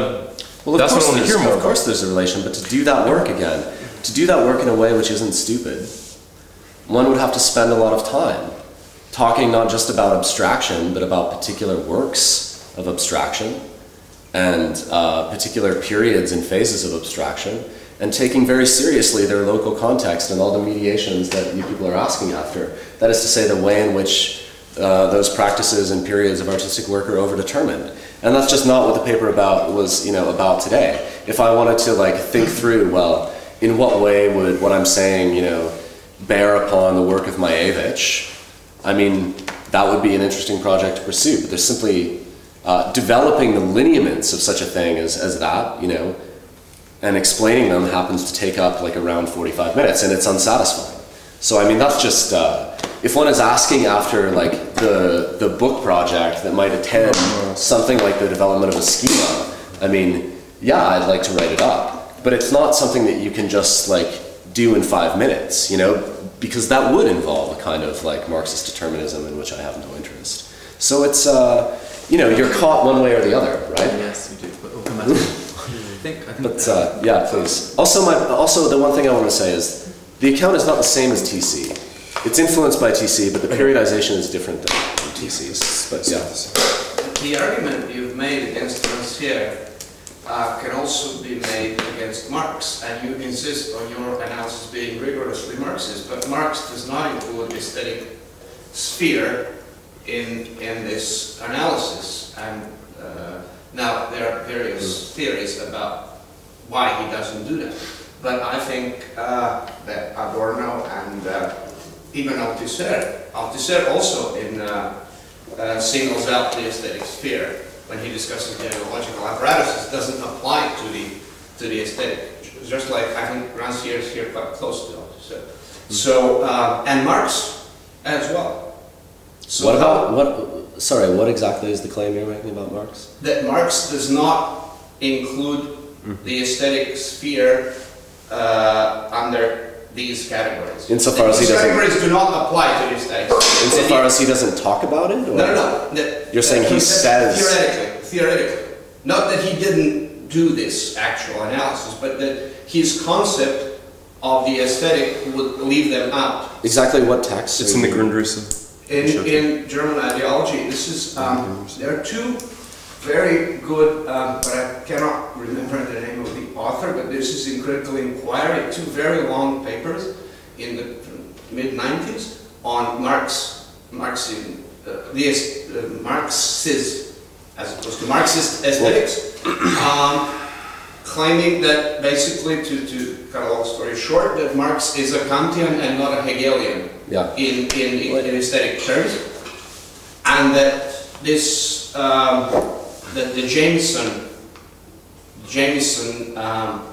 well, of that's what i want to hear more of course there's a relation, but to do that work again, to do that work in a way which isn't stupid, one would have to spend a lot of time talking not just about abstraction, but about particular works of abstraction and uh, particular periods and phases of abstraction, and taking very seriously their local context and all the mediations that you people are asking after. That is to say, the way in which uh, those practices and periods of artistic work are overdetermined. And that's just not what the paper about was, you know, about today. If I wanted to like think through, well, in what way would what I'm saying, you know, bear upon the work of Malevich, I mean, that would be an interesting project to pursue. But there's simply uh, developing the lineaments of such a thing as, as that, you know, and explaining them happens to take up like around 45 minutes, and it's unsatisfying. So I mean, that's just uh, if one is asking after like the the book project that might attend something like the development of a schema. I mean, yeah, I'd like to write it up, but it's not something that you can just like do in five minutes, you know, because that would involve a kind of like Marxist determinism in which I have no interest. So it's uh, you know, you're caught one way or the other, right? Yes, you do. But we'll come back to. I think, I think But uh, yeah, please. Also, my also the one thing I want to say is the account is not the same as TC. It's influenced by TC, but the periodization is different than, than TC's. But yeah, The argument you've made against us here uh, can also be made against Marx, and you insist on your analysis being rigorously Marxist, but Marx does not include the aesthetic sphere in, in this analysis. And uh, now there are various theories about why he doesn't do that. But I think uh, that Adorno and uh, even Althusser, Althusser also in uh, uh, singles out the aesthetic sphere when he discusses the ideological apparatuses doesn't apply to the to the aesthetic. Just like I think Rancière is here quite close to Althusser. So uh, and Marx as well. So what about what? Sorry, what exactly is the claim you're making about Marx? that Marx does not include the aesthetic sphere uh, under these categories. Insofar as he doesn't- categories do not apply to the aesthetic. Insofar as he doesn't talk about it, or No, no, no. that- You're saying he that- says- Theoretically, theoretically. Not that he didn't do this actual analysis, but that his concept of the aesthetic would leave them out. exactly what text? It's in the you- Grundrisse. In, in German ideology, this is, um, there are two very good, um, but I cannot remember the name of the author, but this is in Critical Inquiry, two very long papers in the mid-90s on Marx, Marxism, uh, the, uh, Marxism, as opposed to Marxist aesthetics, um, claiming that basically, to, to cut a long story short, that Marx is a Kantian and not a Hegelian Yeah. in, in, in aesthetic terms, and that this, um, that the Jameson, Jameson um,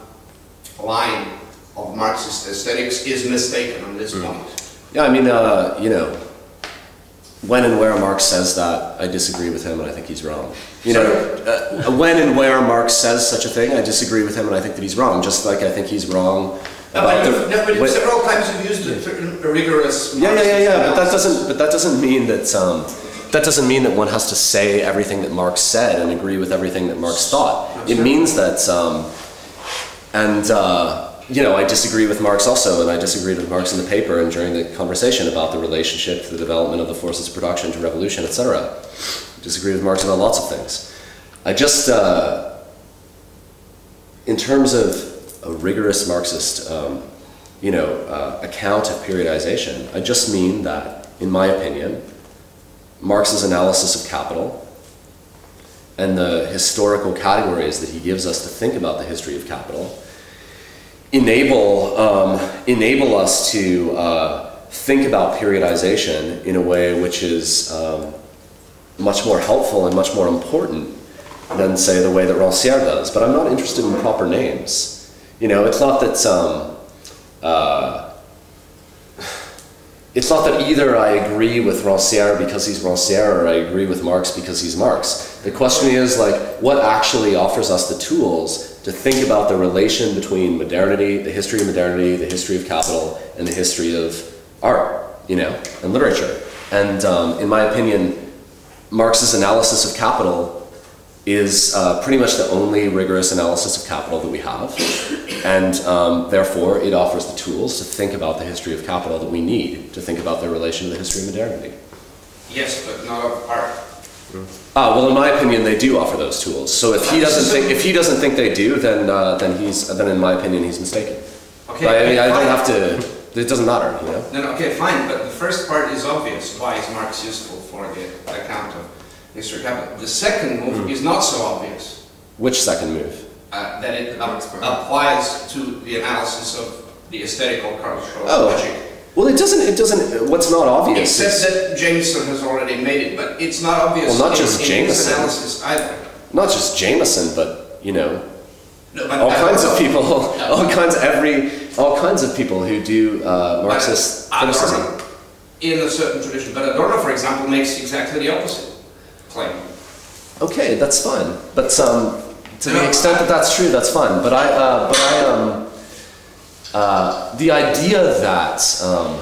line of Marxist aesthetics is mistaken on this point. Yeah, I mean, uh, you know, when and where Marx says that, I disagree with him, and I think he's wrong. You know, uh, when and where Marx says such a thing, I disagree with him, and I think that he's wrong. Just like I think he's wrong No, but, the. no, but several times you've used the a rigorous. yeah, yeah, yeah, yeah. But that doesn't. But that doesn't mean that. Um, that doesn't mean that one has to say everything that Marx said and agree with everything that Marx thought. It means that. Um, and uh, you know, I disagree with Marx also, and I disagreed with Marx in the paper and during the conversation about the relationship to the development of the forces of production to revolution, etc. Disagree with Marx about lots of things. I just, uh, in terms of a rigorous Marxist, um, you know, uh, account of periodization, I just mean that, in my opinion, Marx's analysis of capital and the historical categories that he gives us to think about the history of capital enable um, enable us to uh, think about periodization in a way which is um, much more helpful and much more important than say the way that Rancière does. But I'm not interested in proper names. You know, it's not that um, uh, it's not that either I agree with Rancière because he's Rancière or I agree with Marx because he's Marx. The question is like what actually offers us the tools to think about the relation between modernity, the history of modernity, the history of capital, and the history of art, you know, and literature. And um, in my opinion, Marx's analysis of capital is uh, pretty much the only rigorous analysis of capital that we have. And um, therefore, it offers the tools to think about the history of capital that we need to think about their relation to the history of modernity. Yes, but not of art. Ah, well, in my opinion, they do offer those tools. So if he doesn't think if he doesn't think they do, then uh, then he's then in my opinion he's mistaken. Okay. I mean, I don't have to. It doesn't matter, you know. No, no, okay, fine, but the first part is obvious. Why is Marx useful for the account of history of capital? The second move Hmm. is not so obvious. Which second move? uh, that it ap- applies to the analysis of the aesthetical cultural Oh. logic. Well, it doesn't. It doesn't. What's not obvious? Except is- that Jameson has already made it, but it's not obvious Well, not in, just in his Jameson. analysis either. not just Jameson, but you know, No, but all I kinds of people, Yeah. all kinds of every, all kinds of people who do uh, Marxist Adorno, criticism. in a certain tradition. But Adorno, for example, makes exactly the opposite claim. Okay, that's fine. But um, to the extent that that's true, that's fine. But I, uh, but I, um, uh, the idea that um,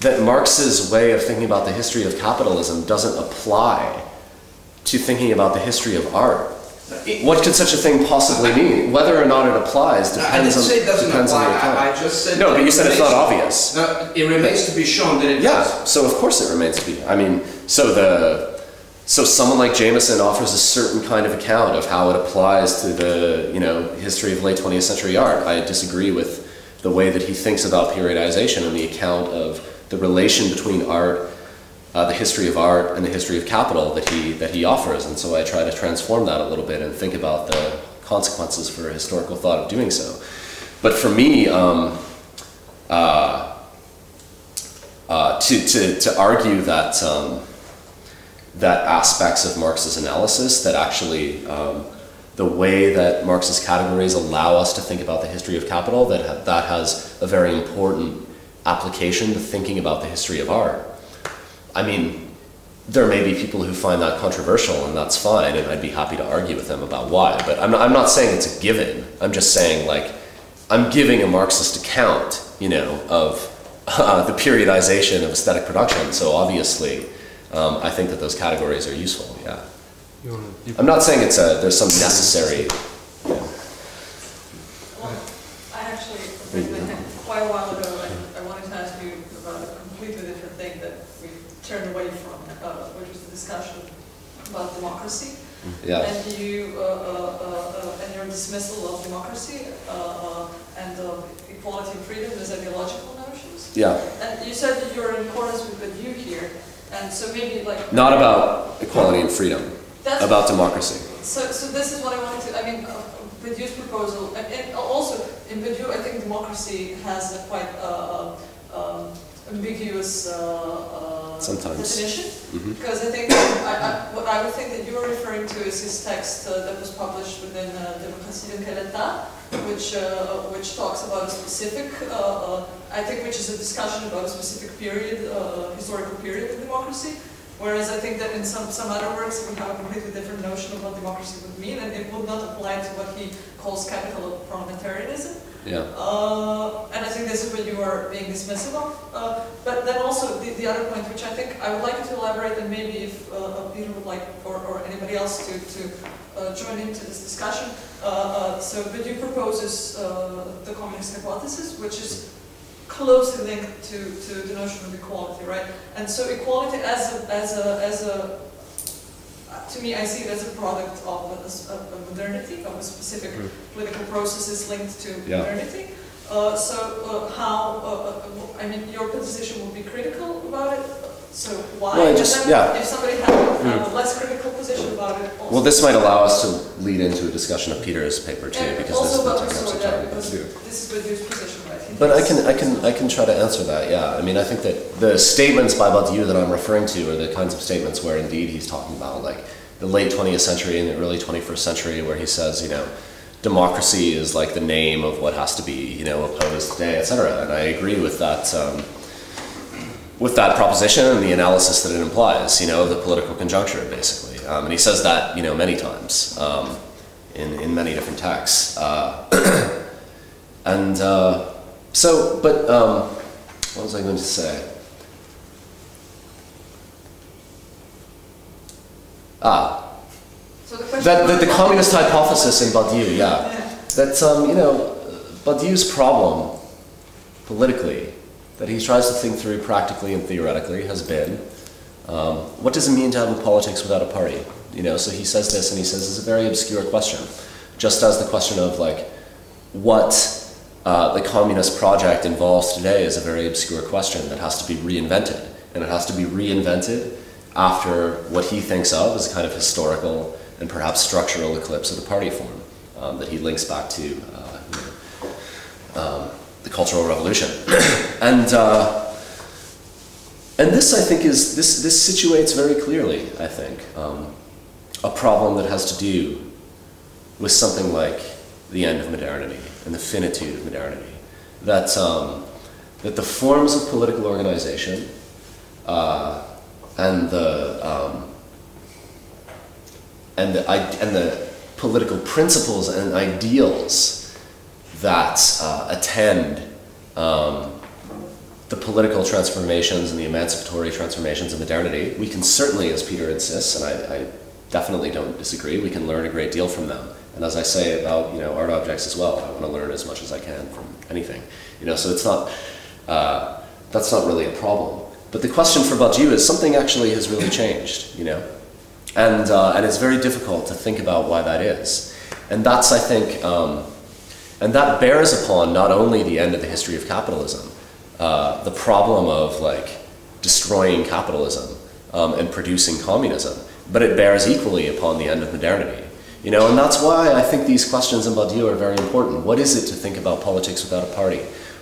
that Marx's way of thinking about the history of capitalism doesn't apply to thinking about the history of art. It- What could such a thing possibly mean? Whether or not it applies No, I depends didn't on say it doesn't depends apply. on. I, I just said no, but you said it's not obvious. No, it remains to be shown that it Yeah, does. so of course it remains to be. I mean, so the so someone like Jameson offers a certain kind of account of how it applies to the you know history of late 20th century art. I disagree with the way that he thinks about periodization and the account of the relation between art, uh, the history of art, and the history of capital that he that he offers. And so I try to transform that a little bit and think about the consequences for historical thought of doing so. But for me, um, uh, uh, to, to, to argue that um, that aspects of Marx's analysis that actually um, the way that Marx's categories allow us to think about the history of capital that ha- that has a very important application to thinking about the history of art. I mean, there may be people who find that controversial, and that's fine, and I'd be happy to argue with them about why. But I'm not, I'm not saying it's a given. I'm just saying like I'm giving a Marxist account, you know, of uh, the periodization of aesthetic production. So obviously, um, I think that those categories are useful. Yeah. I'm not saying it's a there's some necessary. Well, I actually, quite a while ago, I, I wanted to ask you about a completely different thing that we turned away from, uh, which was the discussion about democracy. Yeah. And you, uh, uh, uh, and your dismissal of democracy, uh, uh, and uh, equality and freedom as ideological notions. Yeah. And you said that you're in accordance with the view here, and so maybe like. Not about equality and freedom. About democracy. So, so this is what I wanted to, I mean, uh, Badiou's proposal, and, and also, in Badiou, I think democracy has a quite, uh, uh, um, ambiguous, uh, uh, Sometimes. definition. Mhm. Because I think, I, I, what I would think that you're referring to is his text uh, that was published within uh, d'un quel which, uh, which talks about a specific, uh, uh, I think which is a discussion about a specific period, uh, historical period of democracy. Whereas I think that in some, some other works we have a completely different notion of what democracy would mean, and it would not apply to what he calls capitalo-parliamentarianism. Yeah. Uh, and this is what you are being dismissive of. Uh, but then also the, the other point, which I think I would like you to elaborate, and maybe if uh, uh, Peter would like, or, or anybody else to, to uh, join into this discussion. Uh, uh, so Badiou proposes uh, the communist hypothesis, which is closely linked to, to the notion of equality, right? And so equality as a, as a, as a to me, I see it as a product of a, a- a modernity, of a specific Mm. political processes linked to Yeah. modernity. Uh, so uh, how, uh, uh, I mean, your position would be critical about it, so why? Well, just- yeah. If somebody had a less critical position about it also. Well, this might allow us to lead into a discussion of Peter's paper too, And because this is what that, talking about too. this is Badiou's position, right? But I can, I can, I can try to answer that. Yeah, I mean, I think that the statements by Badiou that I'm referring to are the kinds of statements where indeed he's talking about like the late 20th century and the early 21st century, where he says, you know, democracy is like the name of what has to be, you know, opposed today, etc. And I agree with that. Um, with that proposition and the analysis that it implies, you know, the political conjuncture, basically. Um, and he says that, you know, many times um, in, in many different texts. Uh, and uh, so, but um, what was I going to say? Ah, So the that the communist hypothesis in Badiou, yeah. Yeah. That, um, you know, Badiou's problem politically, that he tries to think through practically and theoretically, has been um, what does it mean to have a politics without a party? You know, so he says this and he says it's a very obscure question. Just as the question of like what uh, the communist project involves today is a very obscure question that has to be reinvented. And it has to be reinvented after what he thinks of as a kind of historical and perhaps structural eclipse of the party form um, that he links back to uh, you know, um, the Cultural Revolution. and, uh, and this, I think, is this, this situates very clearly, I think, um, a problem that has to do with something like the end of modernity and the finitude of modernity. That, um, that the forms of political organization uh, and the um, and the and the political principles and ideals that uh, attend um, the political transformations and the emancipatory transformations of modernity, we can certainly, as Peter insists, and I, I definitely don't disagree, we can learn a great deal from them. And as I say about you know art objects as well, I want to learn as much as I can from anything. You know, so it's not uh, that's not really a problem. But the question for Badiou is something actually has really changed. You know, And, uh, and it's very difficult to think about why that is. And that's, I think, um, and that bears upon not only the end of the history of capitalism, uh, the problem of like destroying capitalism um, and producing communism, but it bears equally upon the end of modernity. You know, and that's why I think these questions in Badiou are very important. What is it to think about politics without a party?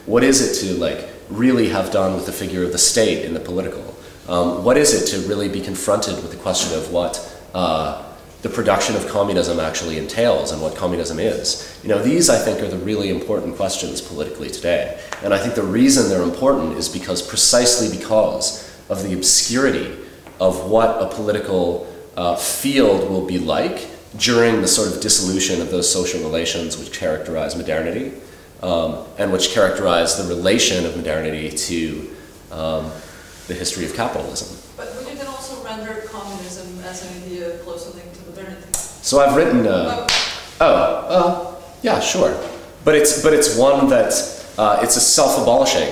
What is it to like really have done with the figure of the state in the political? Um, what is it to really be confronted with the question of what uh, the production of communism actually entails and what communism is? You know, these I think are the really important questions politically today. And I think the reason they're important is because precisely because of the obscurity of what a political uh, field will be like during the sort of dissolution of those social relations which characterize modernity um, and which characterize the relation of modernity to um, the history of capitalism. But would you then also render communism as an idea closer linked to modernity? So I've written. Uh, Oh, oh, uh, yeah, sure, but it's but it's one that uh, it's a self-abolishing,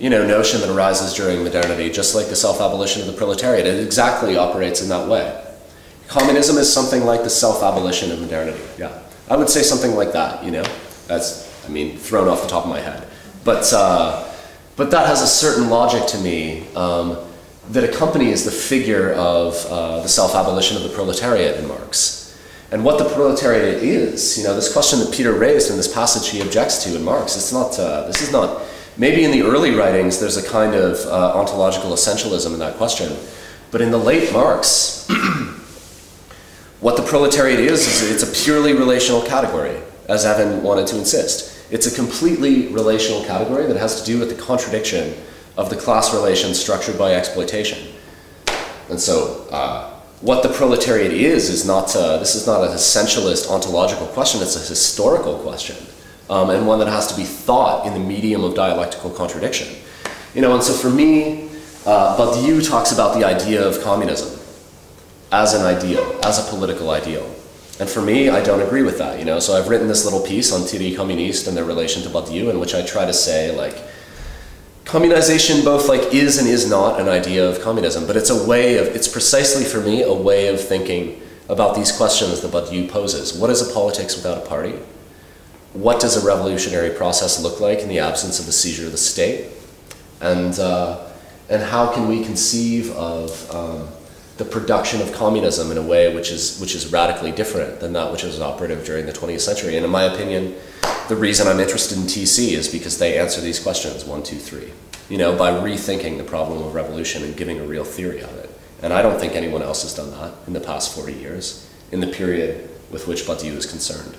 you know, notion that arises during modernity, just like the self-abolition of the proletariat. It exactly operates in that way. Communism is something like the self-abolition of modernity. Yeah, I would say something like that. You know, that's I mean thrown off the top of my head, but uh, but that has a certain logic to me um, that accompanies the figure of uh, the self-abolition of the proletariat in Marx. And what the proletariat is, you know, this question that Peter raised in this passage he objects to in Marx, it's not, uh, this is not, maybe in the early writings there's a kind of uh, ontological essentialism in that question, but in the late Marx, what the proletariat is, is it's a purely relational category, as Evan wanted to insist. It's a completely relational category that has to do with the contradiction of the class relations structured by exploitation. And so, uh, what the proletariat is is not uh, this is not an essentialist ontological question. It's a historical question, um, and one that has to be thought in the medium of dialectical contradiction. You know, and so for me, uh, Badiou talks about the idea of communism as an ideal, as a political ideal. And for me, I don't agree with that. You know, so I've written this little piece on Théorie Communiste and their relation to Badiou, in which I try to say like communization both like is and is not an idea of communism, but it's a way of it's precisely for me a way of thinking about these questions that Badiou poses. What is a politics without a party? What does a revolutionary process look like in the absence of the seizure of the state? And uh, and how can we conceive of um, the production of communism in a way which is which is radically different than that which was operative during the 20th century? And in my opinion, the reason I'm interested in TC is because they answer these questions one, two, three. You know, by rethinking the problem of revolution and giving a real theory of it. And I don't think anyone else has done that in the past 40 years, in the period with which Badiou is concerned.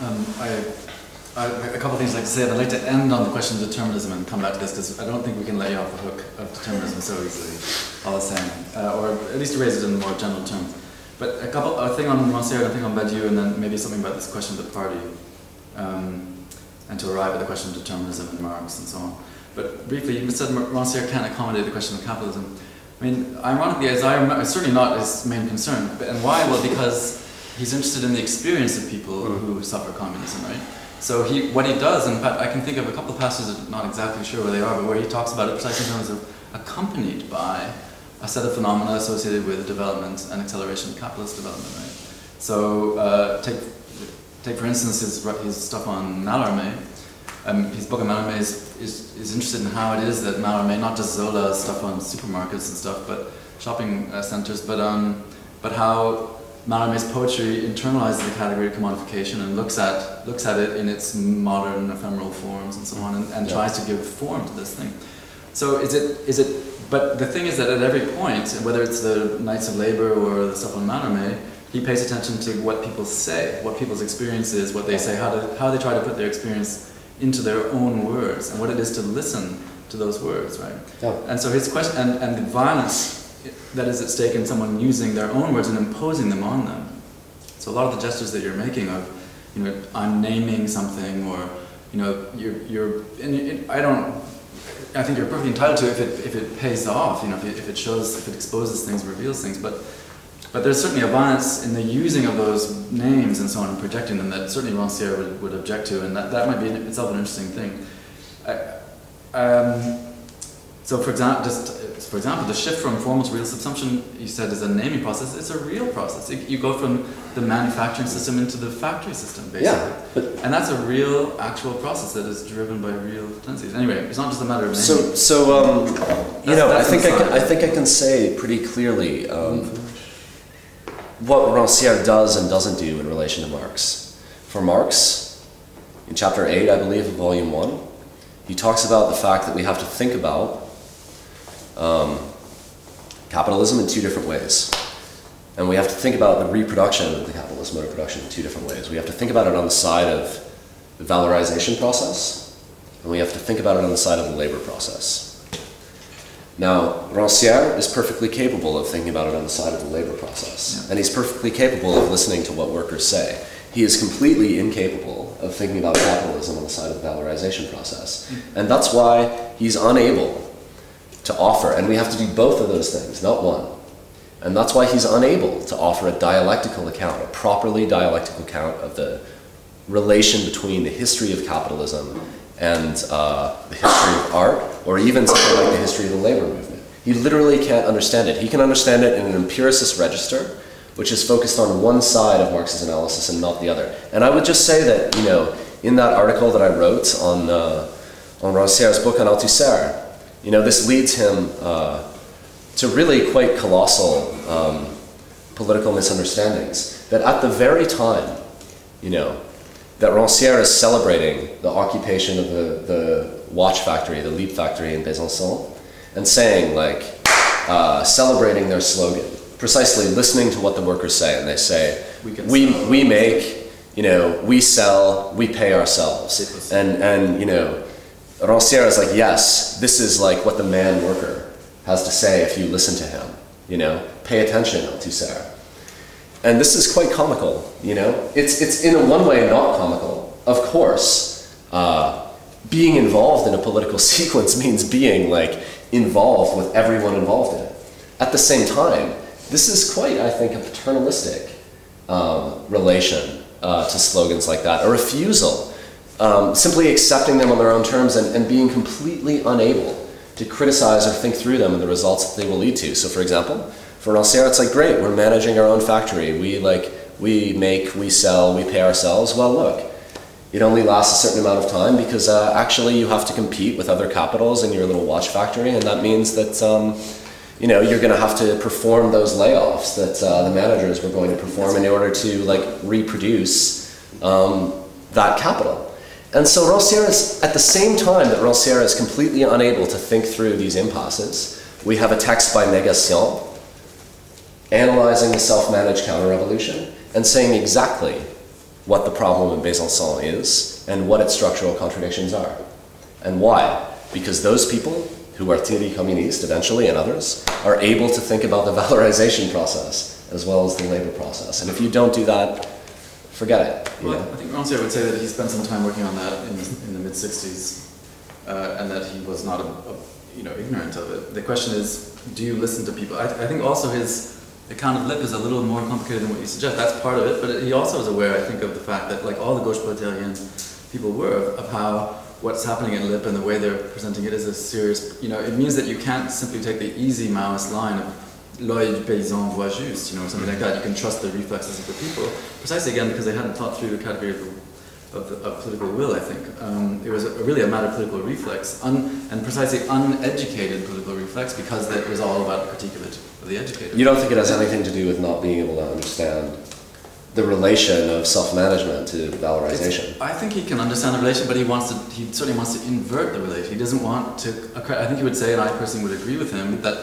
Um, I, a couple of things I'd like to say. I'd like to end on the question of determinism and come back to this because I don't think we can let you off the hook of determinism so easily. All the same, uh, or at least raise it in more general terms. But a couple, a thing on Rancière, a thing on Badiou, and then maybe something about this question of the party, um, and to arrive at the question of determinism and Marx and so on. But briefly, you said Rancière can't accommodate the question of capitalism. I mean, ironically, as I remember, certainly not his main concern. But, and why? Well, because he's interested in the experience of people who suffer communism, right? So he, what he does, in fact, I can think of a couple of passages, I'm not exactly sure where they are, but where he talks about it precisely in terms of accompanied by a set of phenomena associated with development and acceleration of capitalist development, right? So uh, take, take for instance his, his stuff on Mallarmé. Um, his book on Mallarmé is, is, is interested in how it is that Mallarmé, not just Zola's stuff on supermarkets and stuff, but shopping uh, centers, but, um, but how Mallarmé's poetry internalizes the category of commodification and looks at, looks at it in its modern ephemeral forms and so on, and, and Yeah. tries to give form to this thing. So is it, is it but the thing is that at every point, whether it's the Knights of Labor or the stuff on Mallarmé, he pays attention to what people say, what people's experience is, what they say, how, to, how they try to put their experience into their own words, and what it is to listen to those words, right? Yeah. And so his question, and, and the violence that is at stake in someone using their own words and imposing them on them. So a lot of the gestures that you're making of, you know, I'm naming something, or, you know, you're, you're and it, I don't, I think you're perfectly entitled to if it, if it pays off, you know, if it, if it shows, if it exposes things, reveals things, but, but there's certainly a violence in the using of those names and so on and projecting them that certainly Rancière would, would object to, and that, that might be in itself an interesting thing. I, um, so for example, just for example, the shift from formal to real subsumption, you said is a naming process. It's a real process. It, you go from the manufacturing system into the factory system, basically. Yeah, but And that's a real, actual process that is driven by real tendencies. Anyway, it's not just a matter of naming. So, so um, you know, I think I can. I think I can say pretty clearly um, what Rancière does and doesn't do in relation to Marx. For Marx, in chapter eight, I believe, of volume one, he talks about the fact that we have to think about um, capitalism in two different ways. And we have to think about the reproduction of the capitalist mode of production in two different ways. We have to think about it on the side of the valorization process, and we have to think about it on the side of the labor process. Now, Rancière is perfectly capable of thinking about it on the side of the labor process, Yeah. and he's perfectly capable of listening to what workers say. He is completely incapable of thinking about capitalism on the side of the valorization process. And that's why he's unable to offer, and we have to do both of those things, not one. And that's why he's unable to offer a dialectical account, a properly dialectical account of the relation between the history of capitalism and uh, the history of art, or even something like the history of the labor movement. He literally can't understand it. He can understand it in an empiricist register, which is focused on one side of Marx's analysis and not the other. And I would just say that, you know, in that article that I wrote on, uh, on Rancière's book on Althusser, you know, this leads him uh, to really quite colossal um, political misunderstandings. That at the very time, you know, that Rancière is celebrating the occupation of the, the watch factory, the Lip factory in Besançon, and saying, like, uh, celebrating their slogan, precisely listening to what the workers say, and they say, We we, we make, you know, we sell, we pay ourselves. And, and you know, Rancière is like, yes, this is like what the man worker has to say if you listen to him, you know, pay attention to Sarah. And this is quite comical, you know? It's, it's in a one way not comical. Of course, uh, being involved in a political sequence means being like involved with everyone involved in it. At the same time, this is quite, I think, a paternalistic um, relation uh, to slogans like that, a refusal, um, simply accepting them on their own terms and, and being completely unable to criticize or think through them and the results that they will lead to. So, for example, for Rancière, it's like, great, we're managing our own factory. We like, we make, we sell, we pay ourselves. Well, look, it only lasts a certain amount of time because uh, actually you have to compete with other capitals in your little watch factory, and that means that um, you know you're going to have to perform those layoffs that uh, the managers were going to perform in order to like reproduce um, that capital. And so Rancière is, at the same time that Rancière is completely unable to think through these impasses, we have a text by Negation analyzing the self-managed counter-revolution and saying exactly what the problem in Besançon is and what its structural contradictions are. And why? Because those people who are Théorie Communiste eventually and others are able to think about the valorization process as well as the labor process. And if you don't do that, forget it. Well, know? I think Rancière would say that he spent some time working on that in, in the mid '60s, uh, and that he was not, a, a, you know, ignorant of it. The question is, do you listen to people? I, I think also his account of Lip is a little more complicated than what you suggest. That's part of it, but he also is aware, I think, of the fact that like all the gauche proletarian people were of, of how what's happening in Lip and the way they're presenting it is a serious. You know, it means that you can't simply take the easy Maoist line of du paysan voit juste, you know, or something like that. You can trust the reflexes of the people, precisely again because they hadn't thought through the category of, the, of, the, of political will. I think um, it was a, really a matter of political reflex, un, and precisely uneducated political reflex because it was all about the critique of it of the educated. You don't think it has anything to do with not being able to understand the relation of self-management to valorization? It's- I think he can understand the relation, but he wants to. He certainly wants to invert the relation. He doesn't want to. I think he would say, and I personally would agree with him, that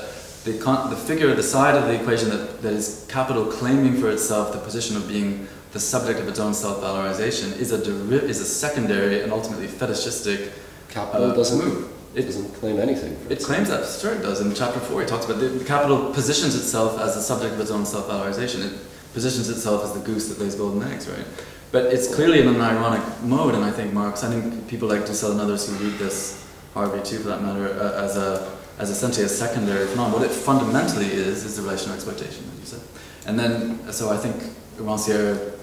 the the figure, the side of the equation that, that is capital claiming for itself the position of being the subject of its own self-valorization is a is a secondary and ultimately fetishistic Capital uh, doesn't, move. it doesn't claim anything. For It claims that, sure it does. In chapter four, he talks about the, the capital positions itself as the subject of its own self-valorization. It positions itself as the goose that lays golden eggs, right? But it's clearly in an ironic mode, and I think Marx, I think people like Dussel and others who read this, Harvey too for that matter, uh, as a as essentially a secondary phenomenon. What it fundamentally is is the relation of exploitation, as you said. And then, so I think Rancière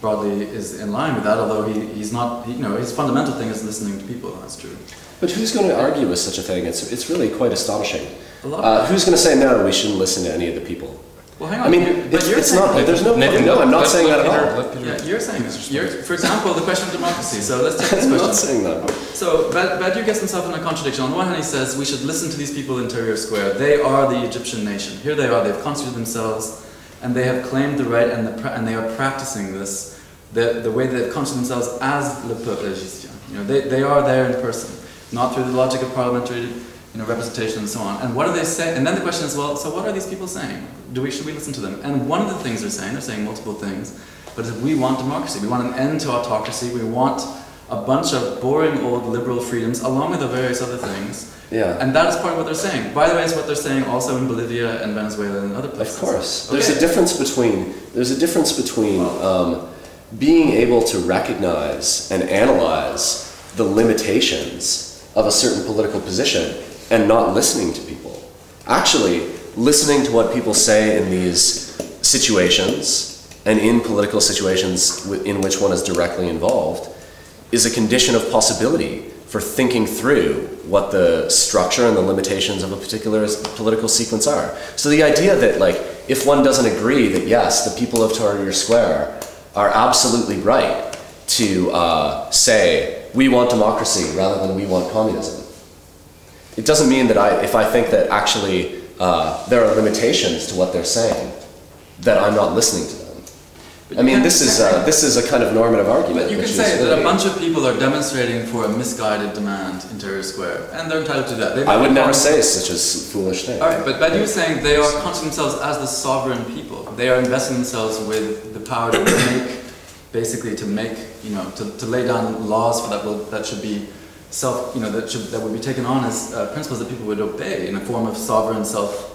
broadly is in line with that, although he, he's not, he, you know, his fundamental thing is listening to people, that's true. But who's going to argue with such a thing? It's, it's really quite astonishing. A lot. Uh, who's going to say no? We shouldn't listen to any of the people. Well, hang on. I mean, but it's, you're it's saying- not. There's no. Nathan, no, I'm not let- saying let that at Peter- all. let Peter- Yeah, you're saying that. You're, for example, the question of democracy. So let's take this I'm question. not saying that. So Bad- Badiou gets himself in a contradiction. On the one hand, he says we should listen to these people in Tahrir Square. They are the Egyptian nation. Here they are. They've constituted themselves, and they have claimed the right, and, the and they are practicing this. The, the way they've constituted themselves as le peuple égyptien. You know, they, they are there in person, not through the logic of parliamentary you know, representation and so on. And what do they say? And then the question is, well, so what are these people saying? Do we should we listen to them? And one of the things they're saying, they're saying multiple things, but is we want democracy. We want an end to autocracy. We want a bunch of boring old liberal freedoms along with the various other things. Yeah. And that is part of what they're saying. By the way, it's what they're saying also in Bolivia and Venezuela and other places. Of course, there's a difference between there's a difference between um, being able to recognize and analyze the limitations of a certain political position and not listening to people. Actually, listening to what people say in these situations and in political situations in which one is directly involved is a condition of possibility for thinking through what the structure and the limitations of a particular political sequence are. So the idea that like if one doesn't agree that yes, the people of Tahrir Square are absolutely right to uh, say we want democracy rather than we want communism. It doesn't mean that I, if I think that actually uh, there are limitations to what they're saying, that I'm not listening to them. But I mean, this is uh, this is a kind of normative argument. But you can say is that a bunch of people are demonstrating for a misguided demand in Tahrir Square, and they're entitled to that. I would never say. such a foolish thing. All right, but Badiou is saying they are constituting themselves as the sovereign people. They are investing themselves with the power to make, basically to make, you know, to, to lay down laws for that will, that should be self, you know, that should that would be taken on as uh, principles that people would obey in a form of sovereign self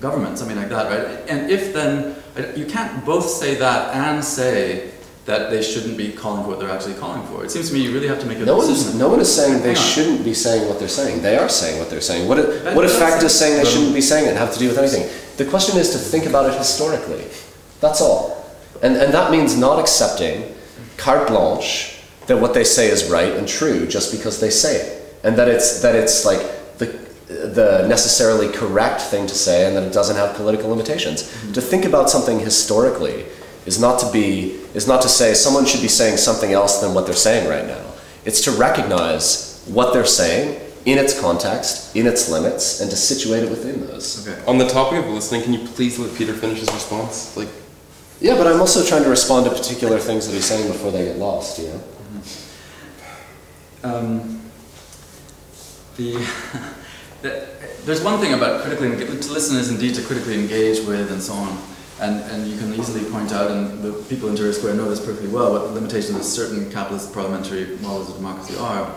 government, something like that, right? And if then uh, you can't both say that and say that they shouldn't be calling for what they're actually calling for. It seems to me you really have to make a No decision. no one is saying they shouldn't be saying what they're saying. They are saying what they're saying. What, That what effect does saying they shouldn't be saying it have to do with anything? The question is to think about it historically. That's all. And, and that means not accepting carte blanche that what they say is right and true just because they say it. And that it's, that it's like the, the necessarily correct thing to say and that it doesn't have political limitations. Mm-hmm. To think about something historically is not to be is not to say someone should be saying something else than what they're saying right now. It's to recognize what they're saying in its context, in its limits, and to situate it within those. Okay. On the topic of listening, can you please let Peter finish his response? Like, Yeah, but I'm also trying to respond to particular things that he's saying before they get lost, you know? Um, the, the, there's one thing about critically to listen is indeed to critically engage with and so on, and and you can easily point out, and the people in Tahrir Square know this perfectly well, what the limitations of certain capitalist parliamentary models of democracy are.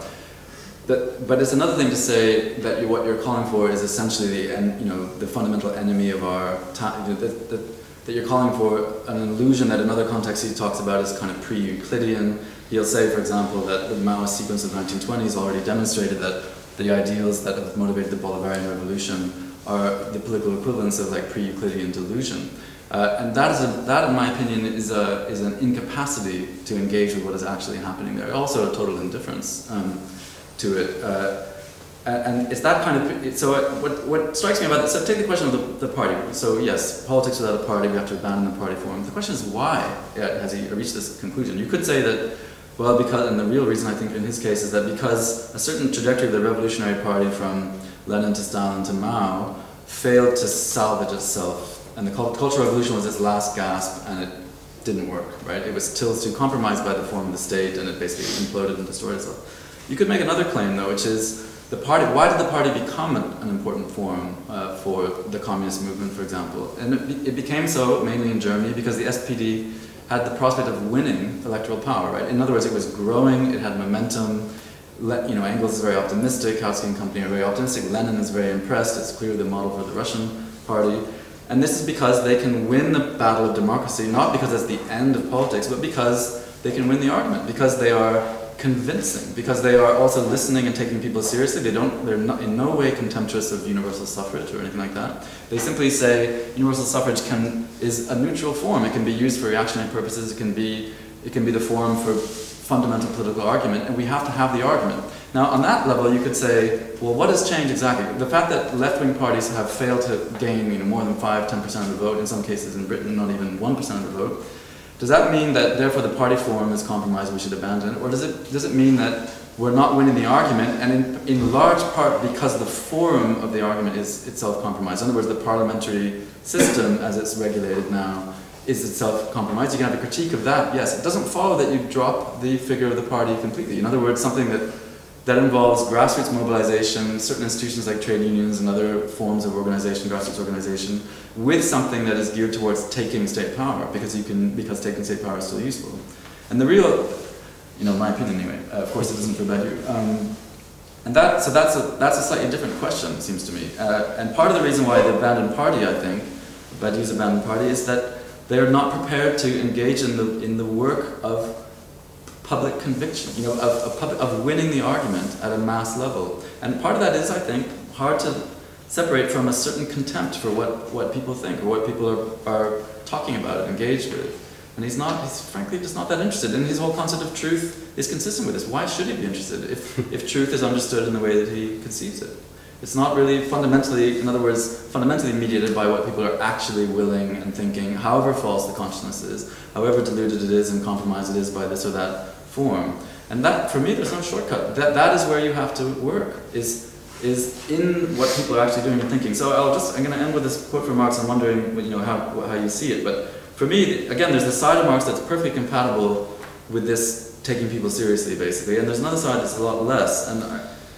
That, but it's another thing to say that you, what you're calling for is essentially the en, you know the fundamental enemy of our time. That, that, that you're calling for an illusion that in other contexts he talks about as kind of pre-Euclidean. He'll say, for example, that the Maoist sequence of 1920s already demonstrated that the ideals that have motivated the Bolivarian Revolution are the political equivalents of like pre-Euclidean delusion. Uh, and that, is a, that, in my opinion, is, a, is an incapacity to engage with what is actually happening there. Also, a total indifference um, to it. Uh, and it's that kind of. So, what, what strikes me about this, so take the question of the, the party. So, yes, politics without a party, we have to abandon the party form. The question is why uh, has he reached this conclusion? You could say that, well, because, and the real reason I think in his case is that because a certain trajectory of the revolutionary party from Lenin to Stalin to Mao failed to salvage itself. And the Cultural Revolution was its last gasp, and it didn't work, right? It was still too compromised by the form of the state, and it basically imploded and destroyed itself. You could make another claim, though, which is the party. Why did the party become an, an important forum uh, for the communist movement, for example? And it, be- it became so mainly in Germany because the SPD had the prospect of winning electoral power, right? In other words, it was growing, it had momentum. Le- you know, Engels is very optimistic, Kautsky and company are very optimistic, Lenin is very impressed, it's clearly the model for the Russian party. And this is because they can win the battle of democracy, not because it's the end of politics, but because they can win the argument, because they are convincing, because they are also listening and taking people seriously. They don't, they're not, in no way contemptuous of universal suffrage or anything like that. They simply say universal suffrage can, is a neutral form. It can be used for reactionary purposes. It can be, it can be the forum for fundamental political argument, and we have to have the argument. Now, on that level, you could say, well, what has changed exactly? The fact that left-wing parties have failed to gain you know, more than 5 10% of the vote, in some cases in Britain, not even 1% of the vote, does that mean that therefore the party forum is compromised, we should abandon it? Or does it, does it mean that we're not winning the argument, and in, in large part because the forum of the argument is itself compromised? In other words, the parliamentary system, as it's regulated now, is itself compromised. You can have a critique of that, yes. It doesn't follow that you drop the figure of the party completely. In other words, something that, that involves grassroots mobilization, certain institutions like trade unions and other forms of organization, grassroots organization, with something that is geared towards taking state power, because you can because taking state power is still useful. And the real, you know, my opinion anyway. Of course, it doesn't forbid you. Um, and that, so that's a, that's a slightly different question, seems to me. Uh, and part of the reason why the abandoned party, I think, Badiou's abandoned party, is that they're not prepared to engage in the, in the work of public conviction, you know, of, of, public, of winning the argument at a mass level. And part of that is, I think, hard to separate from a certain contempt for what, what people think or what people are, are talking about and engaged with. And he's not, he's frankly just not that interested. And his whole concept of truth is consistent with this. Why should he be interested if, if truth is understood in the way that he conceives it? It's not really fundamentally, in other words, fundamentally mediated by what people are actually willing and thinking, however false the consciousness is, however deluded it is and compromised it is by this or that form. And that, for me, there's no shortcut. That, that is where you have to work, is, is in what people are actually doing and thinking. So I'll just, I'm going to end with this quote from Marx. I'm wondering, you know, how, how you see it. But for me, again, there's the side of Marx that's perfectly compatible with this taking people seriously, basically. And there's another side that's a lot less. And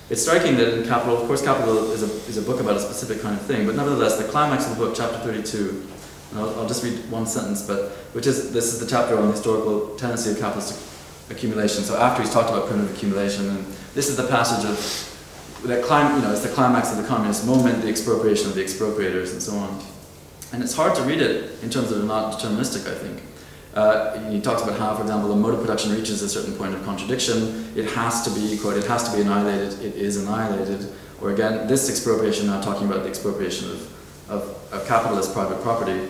it's striking that in Capital, of course, Capital is a, is a book about a specific kind of thing, but nevertheless, the climax of the book, chapter 32, and I'll, I'll just read one sentence, but which is this is the chapter on the historical tendency of capitalist accumulation. So after he's talked about primitive accumulation, and this is the passage of that clim, you know, it's the climax of the communist moment, the expropriation of the expropriators, and so on. And it's hard to read it in terms of not deterministic, I think. Uh, he talks about how, for example, the mode of production reaches a certain point of contradiction. It has to be, quote, it has to be annihilated, it is annihilated. Or again, this expropriation, now talking about the expropriation of, of, of capitalist private property.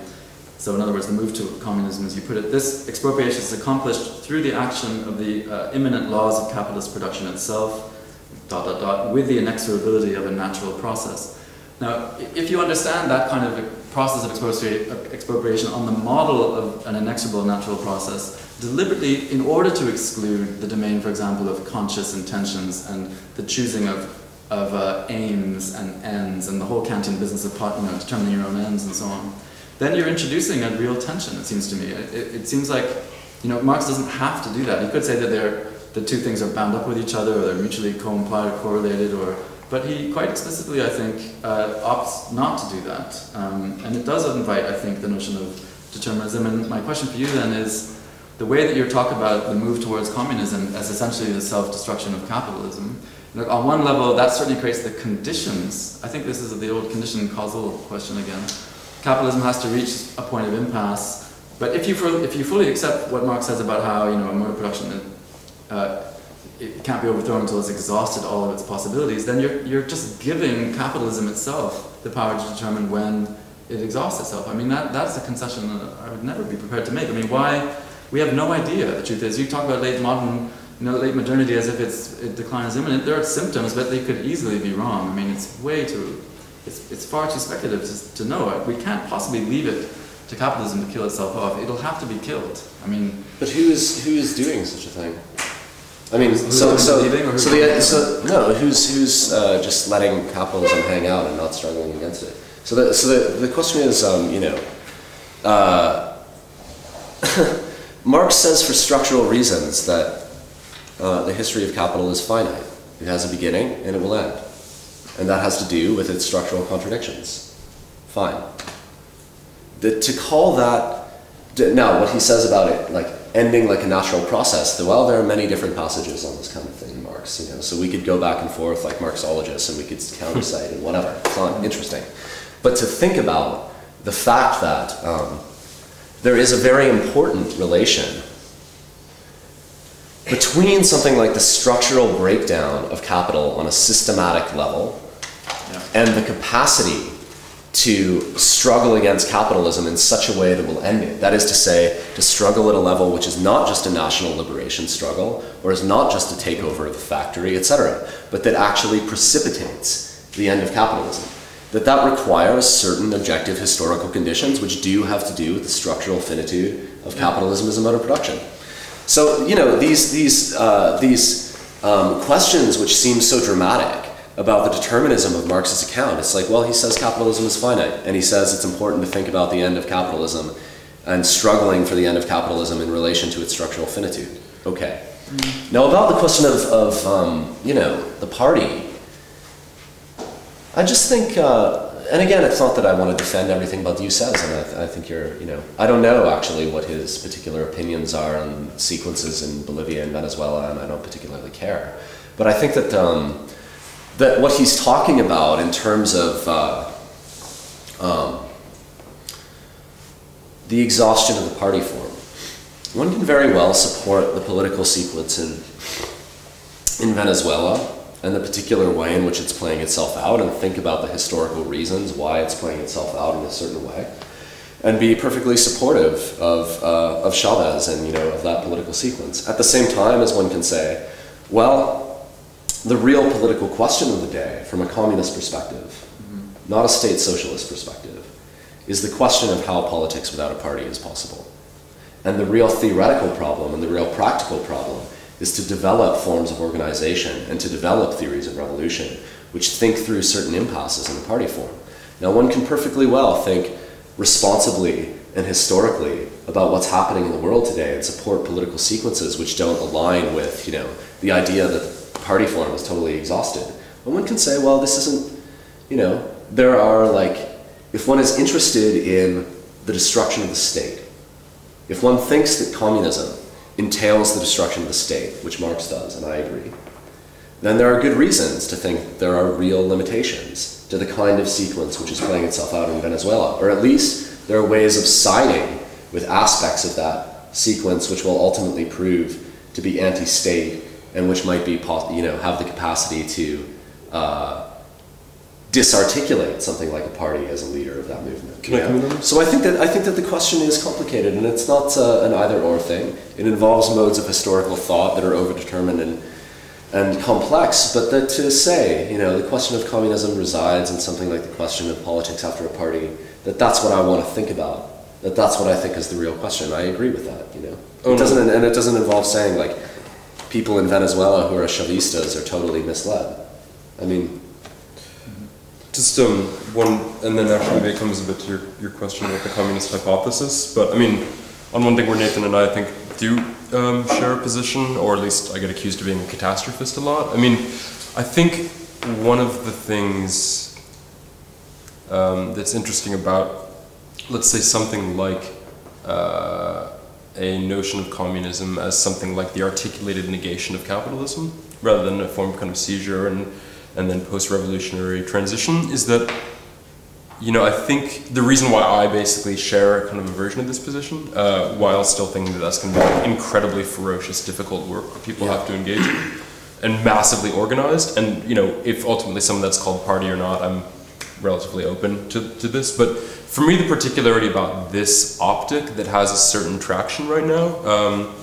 So in other words, the move to communism, as you put it, this expropriation is accomplished through the action of the uh, immanent laws of capitalist production itself, dot, dot, dot, with the inexorability of a natural process. Now, if you understand that kind of process of expropriation on the model of an inexorable natural process, deliberately, in order to exclude the domain, for example, of conscious intentions and the choosing of, of uh, aims and ends and the whole Kantian business of you know, determining your own ends and so on, then you're introducing a real tension, it seems to me. It, it, it seems like, you know, Marx doesn't have to do that. He could say that they're, the two things are bound up with each other or they're mutually co-implied or correlated or but he quite explicitly, I think, uh, opts not to do that. Um, and it does invite, I think, the notion of determinism. And my question for you then is the way that you talk about the move towards communism as essentially the self-destruction of capitalism. Look, on one level, that certainly creates the conditions. I think this is the old condition causal question again. Capitalism has to reach a point of impasse. But if you, if you fully accept what Marx says about how you know a mode of production uh, it can't be overthrown until it's exhausted all of its possibilities, then you're, you're just giving capitalism itself the power to determine when it exhausts itself. I mean, that, that's a concession that I would never be prepared to make. I mean, why? We have no idea, the truth is. You talk about late modern, you know, late modernity as if its it decline is imminent. There are symptoms, but they could easily be wrong. I mean, it's way too, it's, it's far too speculative to, to know it. We can't possibly leave it to capitalism to kill itself off. It'll have to be killed. I mean... But who is, who is doing such a thing? I mean, so so so the so no, who's who's uh, just letting capitalism hang out and not struggling against it? So the so the the question is, um, you know, uh, Marx says for structural reasons that uh, the history of capital is finite. It has a beginning and it will end, and that has to do with its structural contradictions. Fine. The, to call that now, what he says about it, like ending like a natural process, well, there are many different passages on this kind of thing in Marx, you know, so we could go back and forth like Marxologists and we could counter-cite and whatever, fun, interesting. But to think about the fact that um, there is a very important relation between something like the structural breakdown of capital on a systematic level and the capacity to struggle against capitalism in such a way that will end it. That is to say, to struggle at a level which is not just a national liberation struggle, or is not just a takeover of the factory, etc., but that actually precipitates the end of capitalism. That that requires certain objective historical conditions which do have to do with the structural finitude of capitalism as a mode of production. So, you know, these, these, uh, these um, questions which seem so dramatic about the determinism of Marx's account. It's like, well, he says capitalism is finite, and he says it's important to think about the end of capitalism and struggling for the end of capitalism in relation to its structural finitude. Okay. Now, about the question of, of um, you know, the party, I just think, uh, and again, it's not that I want to defend everything Badiou says, and I, th- I think you're, you know, I don't know actually what his particular opinions are on sequences in Bolivia and Venezuela, and I don't particularly care. But I think that um, that what he's talking about in terms of uh, um, the exhaustion of the party form, one can very well support the political sequence in in Venezuela and the particular way in which it's playing itself out, and think about the historical reasons why it's playing itself out in a certain way, and be perfectly supportive of uh, of Chavez and you know of that political sequence. At the same time, as one can say, well, the real political question of the day, from a communist perspective, mm-hmm. not a state socialist perspective, is the question of how politics without a party is possible. And the real theoretical problem and the real practical problem is to develop forms of organization and to develop theories of revolution which think through certain impasses in the party form. Now, one can perfectly well think responsibly and historically about what's happening in the world today and support political sequences which don't align with, you know, the idea that party form is totally exhausted. One can say, well, this isn't, you know, there are like, if one is interested in the destruction of the state, if one thinks that communism entails the destruction of the state, which Marx does, and I agree, then there are good reasons to think there are real limitations to the kind of sequence which is playing itself out in Venezuela. Or at least there are ways of siding with aspects of that sequence which will ultimately prove to be anti-state and which might be, you know, have the capacity to uh, disarticulate something like a party as a leader of that movement. Can I come in on this? So I think that I think that the question is complicated, and it's not uh, an either-or thing. It involves modes of historical thought that are overdetermined and and complex. But that to say, you know, the question of communism resides in something like the question of politics after a party. That that's what I want to think about. That that's what I think is the real question. I agree with that. You know, Oh, it doesn't, and it doesn't involve saying like people in Venezuela who are Chavistas are totally misled. I mean, Just um, one, and then actually maybe it comes a bit to your, your question about the communist hypothesis. But I mean, on one thing where Nathan and I, I think, do um, share a position, or at least I get accused of being a catastrophist a lot. I mean, I think one of the things um, that's interesting about, let's say, something like uh, a notion of communism as something like the articulated negation of capitalism, rather than a form of kind of seizure and and then post-revolutionary transition is that you know I think the reason why I basically share a kind of a version of this position uh, while still thinking that that's going to be incredibly ferocious difficult work that people have to engage in and massively organized and you know if ultimately some of that's called party or not I'm relatively open to, to this but for me the particularity about this optic that has a certain traction right now um,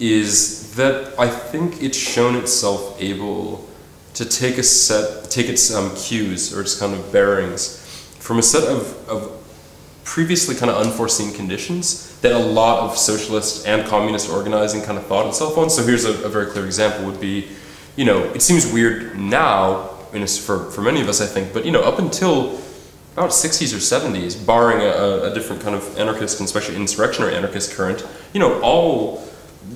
is that I think it's shown itself able to take a set, take its um, cues or its kind of bearings from a set of, of previously kind of unforeseen conditions that a lot of socialist and communist organizing kind of thought itself on. So here's a, a very clear example would be, you know, it seems weird now in a, for, for many of us, I think, but you know, up until about 60s or 70s, barring a, a different kind of anarchist and especially insurrectionary anarchist current, you know, all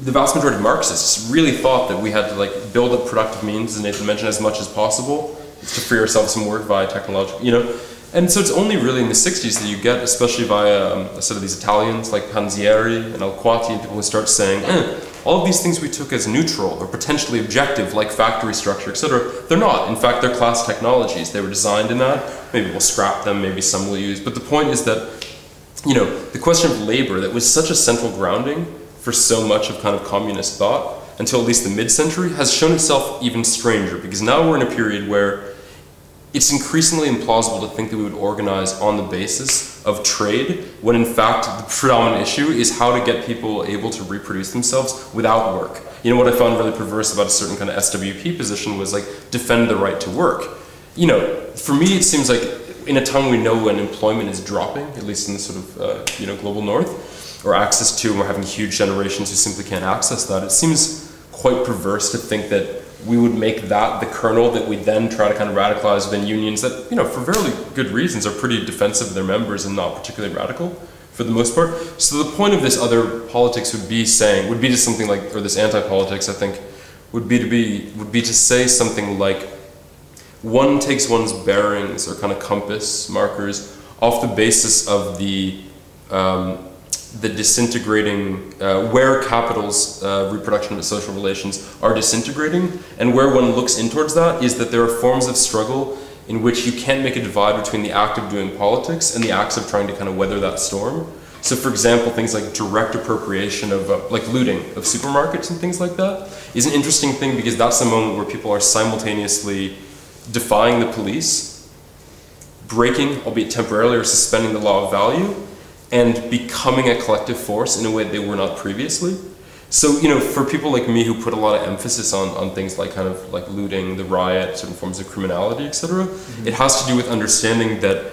the vast majority of Marxists really thought that we had to like build up productive means, as Nathan mentioned, as much as possible to free ourselves from work via technological, you know. And so it's only really in the 60s that you get, especially via um, a set of these Italians like Panzieri and Alquati and people who start saying, eh, all of these things we took as neutral or potentially objective, like factory structure, etc., they're not. In fact, they're class technologies. They were designed in that. Maybe we'll scrap them, maybe some we'll use. But the point is that, you know, the question of labor that was such a central grounding for so much of kind of communist thought until at least the mid-century has shown itself even stranger because now we're in a period where it's increasingly implausible to think that we would organize on the basis of trade when in fact the predominant issue is how to get people able to reproduce themselves without work. You know what I found really perverse about a certain kind of SWP position was like defend the right to work. You know, for me it seems like in a time we know when employment is dropping, at least in the sort of uh, you know global north, or access to, and we're having huge generations who simply can't access that. It seems quite perverse to think that we would make that the kernel that we then try to kind of radicalize within unions that, you know, for very good reasons are pretty defensive of their members and not particularly radical for the most part. So the point of this other politics would be saying, would be to something like, or this anti-politics, I think, would be to be, would be to say something like, one takes one's bearings or kind of compass markers off the basis of the um, the disintegrating, uh, where capital's uh, reproduction of social relations are disintegrating, and where one looks in towards that is that there are forms of struggle in which you can't make a divide between the act of doing politics and the acts of trying to kind of weather that storm. So, for example, things like direct appropriation of, uh, like looting of supermarkets and things like that is an interesting thing because that's the moment where people are simultaneously defying the police, breaking, albeit temporarily, or suspending the law of value, and becoming a collective force in a way they were not previously. So, you know, for people like me who put a lot of emphasis on, on things like kind of like looting, the riot, certain forms of criminality, etc., mm-hmm. it has to do with understanding that,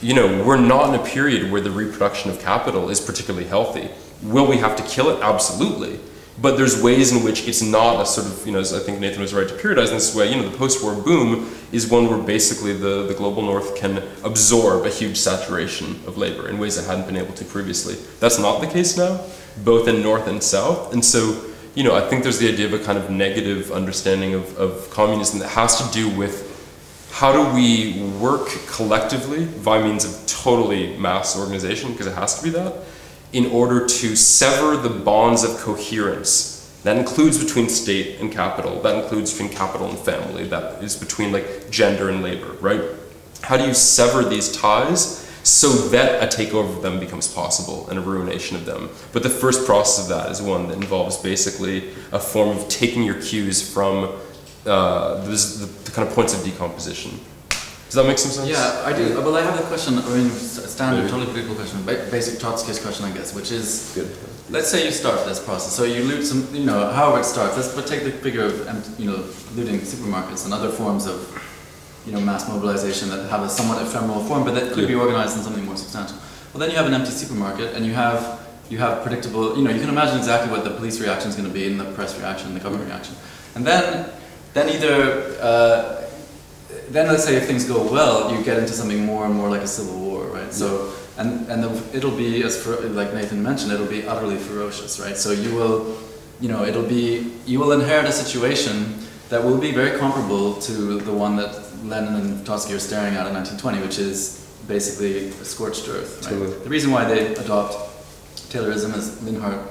you know, we're not in a period where the reproduction of capital is particularly healthy. Will we have to kill it? Absolutely. But there's ways in which it's not a sort of, you know, as I think Nathan was right to periodize in this way, you know, the post-war boom is one where basically the, the global north can absorb a huge saturation of labor in ways it hadn't been able to previously. That's not the case now, both in north and south. And so, you know, I think there's the idea of a kind of negative understanding of, of communism that has to do with how do we work collectively by means of totally mass organization, because it has to be that, in order to sever the bonds of coherence. That includes between state and capital, that includes between capital and family, that is between like gender and labor, right? How do you sever these ties so that a takeover of them becomes possible and a ruination of them? But the first process of that is one that involves basically a form of taking your cues from uh, the, the kind of points of decomposition. Does that make some sense? Yeah, I do. Well, I have a question, I mean, standard, Maybe. totally political question, basic Trotskyist question, I guess, which is, Good. let's say you start this process, so you loot some, you know, however it starts, let's but take the figure of, you know, looting supermarkets and other forms of, you know, mass mobilization that have a somewhat ephemeral form, but that could yeah. be organized in something more substantial. Well, then you have an empty supermarket, and you have you have predictable, you know, you can imagine exactly what the police reaction is going to be, and the press reaction, and the government reaction, and then then either uh, then let's say if things go well, you get into something more and more like a civil war, right? So and and the, it'll be as for, like Nathan mentioned, it'll be utterly ferocious, right? So you will, you know, it'll be you will inherit a situation that will be very comparable to the one that Lenin and Trotsky are staring at in 1920, which is basically a scorched earth. Right? Totally. The reason why they adopt Taylorism, as Linhart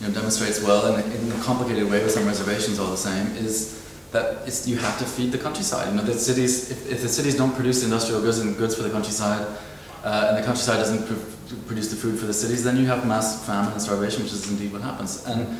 you know, demonstrates well in a, in a complicated way with some reservations all the same, is that you have to feed the countryside. You know, the cities, if, if, the cities don't produce industrial goods and goods for the countryside, uh, and the countryside doesn't pr produce the food for the cities, then you have mass famine and starvation, which is indeed what happens. And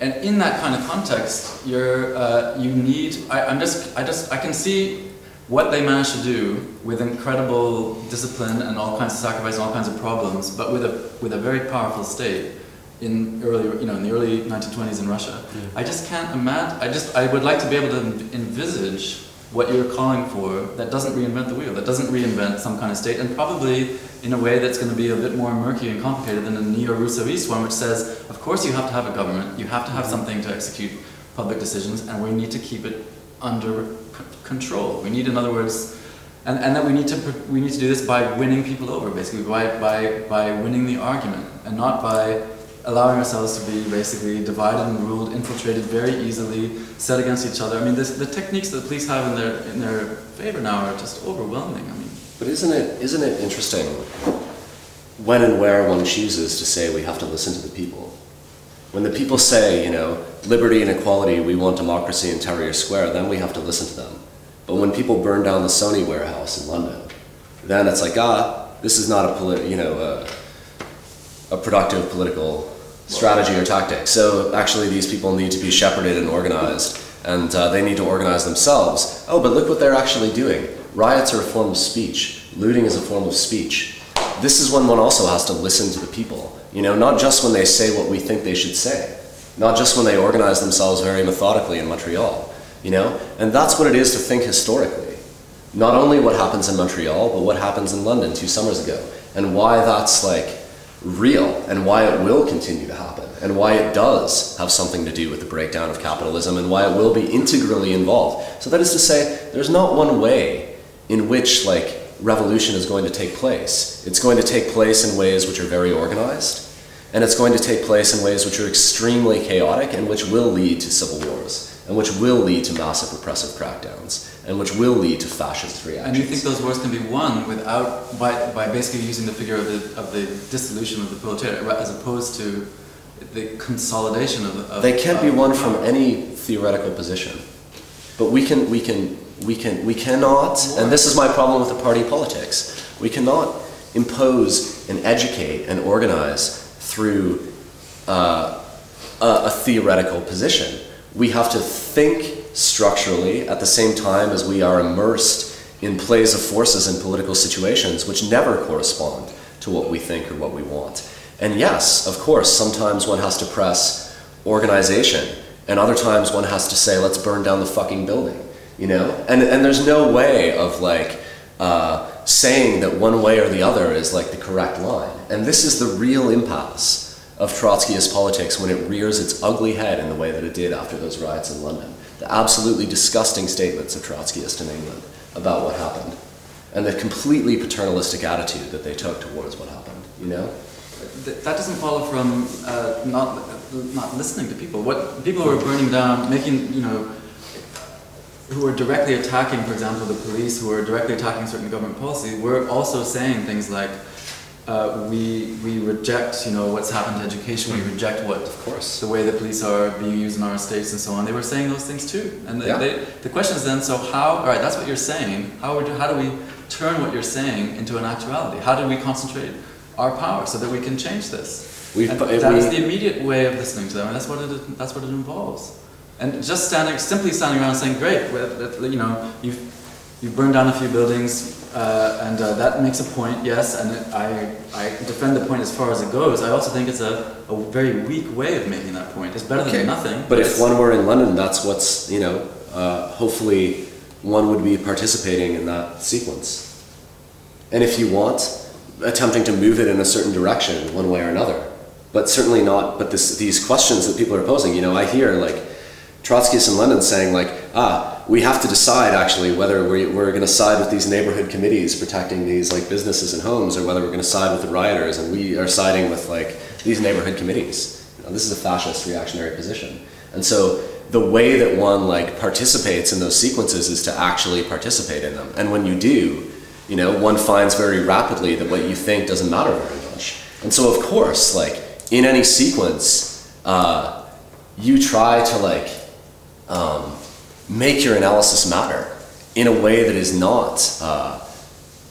and in that kind of context, you're uh, you need. I, I'm just I just I can see what they managed to do with incredible discipline and all kinds of sacrifice and all kinds of problems, but with a with a very powerful state in early, you know, in the early 1920s in Russia. Yeah. I just can't imagine. I just, I would like to be able to envisage what you're calling for that doesn't reinvent the wheel, that doesn't reinvent some kind of state, and probably in a way that's going to be a bit more murky and complicated than the neo-Rousseauist one, which says, of course you have to have a government, you have to have mm-hmm. something to execute public decisions, and we need to keep it under control. We need, in other words, and, and that we need to we need to do this by winning people over, basically by by by winning the argument, and not by allowing ourselves to be basically divided and ruled, infiltrated very easily, set against each other. I mean, this, the techniques that the police have in their in their favor now are just overwhelming. I mean, but isn't it isn't it interesting when and where one chooses to say we have to listen to the people? When the people say, you know, liberty and equality, we want democracy in Tahrir Square, then we have to listen to them. But when people burn down the Sony warehouse in London, then it's like, ah, this is not a polit- you know, a, a productive political strategy or tactic. So actually, these people need to be shepherded and organized, and uh, they need to organize themselves. Oh, but look what they're actually doing. riots are a form of speech, looting is a form of speech. This is when one also has to listen to the people, you know, not just when they say what we think they should say, not just when they organize themselves very methodically in Montreal, you know, and that's what it is to think historically. Not only what happens in Montreal, but what happens in London two summers ago, and why that's like real, and why it will continue to happen, and why it does have something to do with the breakdown of capitalism, and why it will be integrally involved. So that is to say, there's not one way in which like revolution is going to take place. It's going to take place in ways which are very organized, and it's going to take place in ways which are extremely chaotic and which will lead to civil wars, and which will lead to massive repressive crackdowns, and which will lead to fascist reactions. And you think those wars can be won without by, by basically using the figure of the, of the dissolution of the proletariat as opposed to the consolidation of the. Of, They can't be won from any theoretical position. But we can, we can, we can, we cannot, and this is my problem with the party politics, we cannot impose and educate and organize through uh, a, a theoretical position. We have to think structurally at the same time as we are immersed in plays of forces and political situations which never correspond to what we think or what we want. And yes, of course, sometimes one has to press organization, and other times one has to say, let's burn down the fucking building, you know? And, and there's no way of like uh, saying that one way or the other is like the correct line. And this is the real impasse of Trotskyist politics when it rears its ugly head in the way that it did after those riots in London. The absolutely disgusting statements of Trotskyists in England about what happened, and the completely paternalistic attitude that they took towards what happened, you know? That doesn't follow from uh, not not listening to people. What people who are burning down, making you know, who are directly attacking, for example, the police, who are directly attacking certain government policy, were also saying things like, uh, "We we reject you know what's happened to education. We reject what Of course. the way the police are being used in our states and so on." They were saying those things too. And they, Yeah. they, the question is then, so how? All right, that's what you're saying. How would how do we turn what you're saying into an actuality? How do we concentrate our power so that we can change this? We've, And pu- that is we- the immediate way of listening to them, and that's what it that's what it involves. And just standing, simply standing around saying, "Great, you know, you've you've burned down a few buildings, uh, and uh, that makes a point, yes." And it, I I defend the point as far as it goes. I also think it's a, a very weak way of making that point. It's better Okay, than nothing. But if one were in London, that's what's, you know, uh, hopefully one would be participating in that sequence. And if you want, attempting to move it in a certain direction, one way or another. But certainly not, but this, these questions that people are posing, you know, I hear like Trotskyists in London saying like, ah, we have to decide actually whether we, we're going to side with these neighborhood committees protecting these like businesses and homes or whether we're going to side with the rioters and we are siding with like these neighborhood committees. You know, this is a fascist reactionary position. And so the way that one like participates in those sequences is to actually participate in them. And when you do, you know, one finds very rapidly that what you think doesn't matter very much. And so of course, like in any sequence, uh, you try to like um, make your analysis matter in a way that is not uh,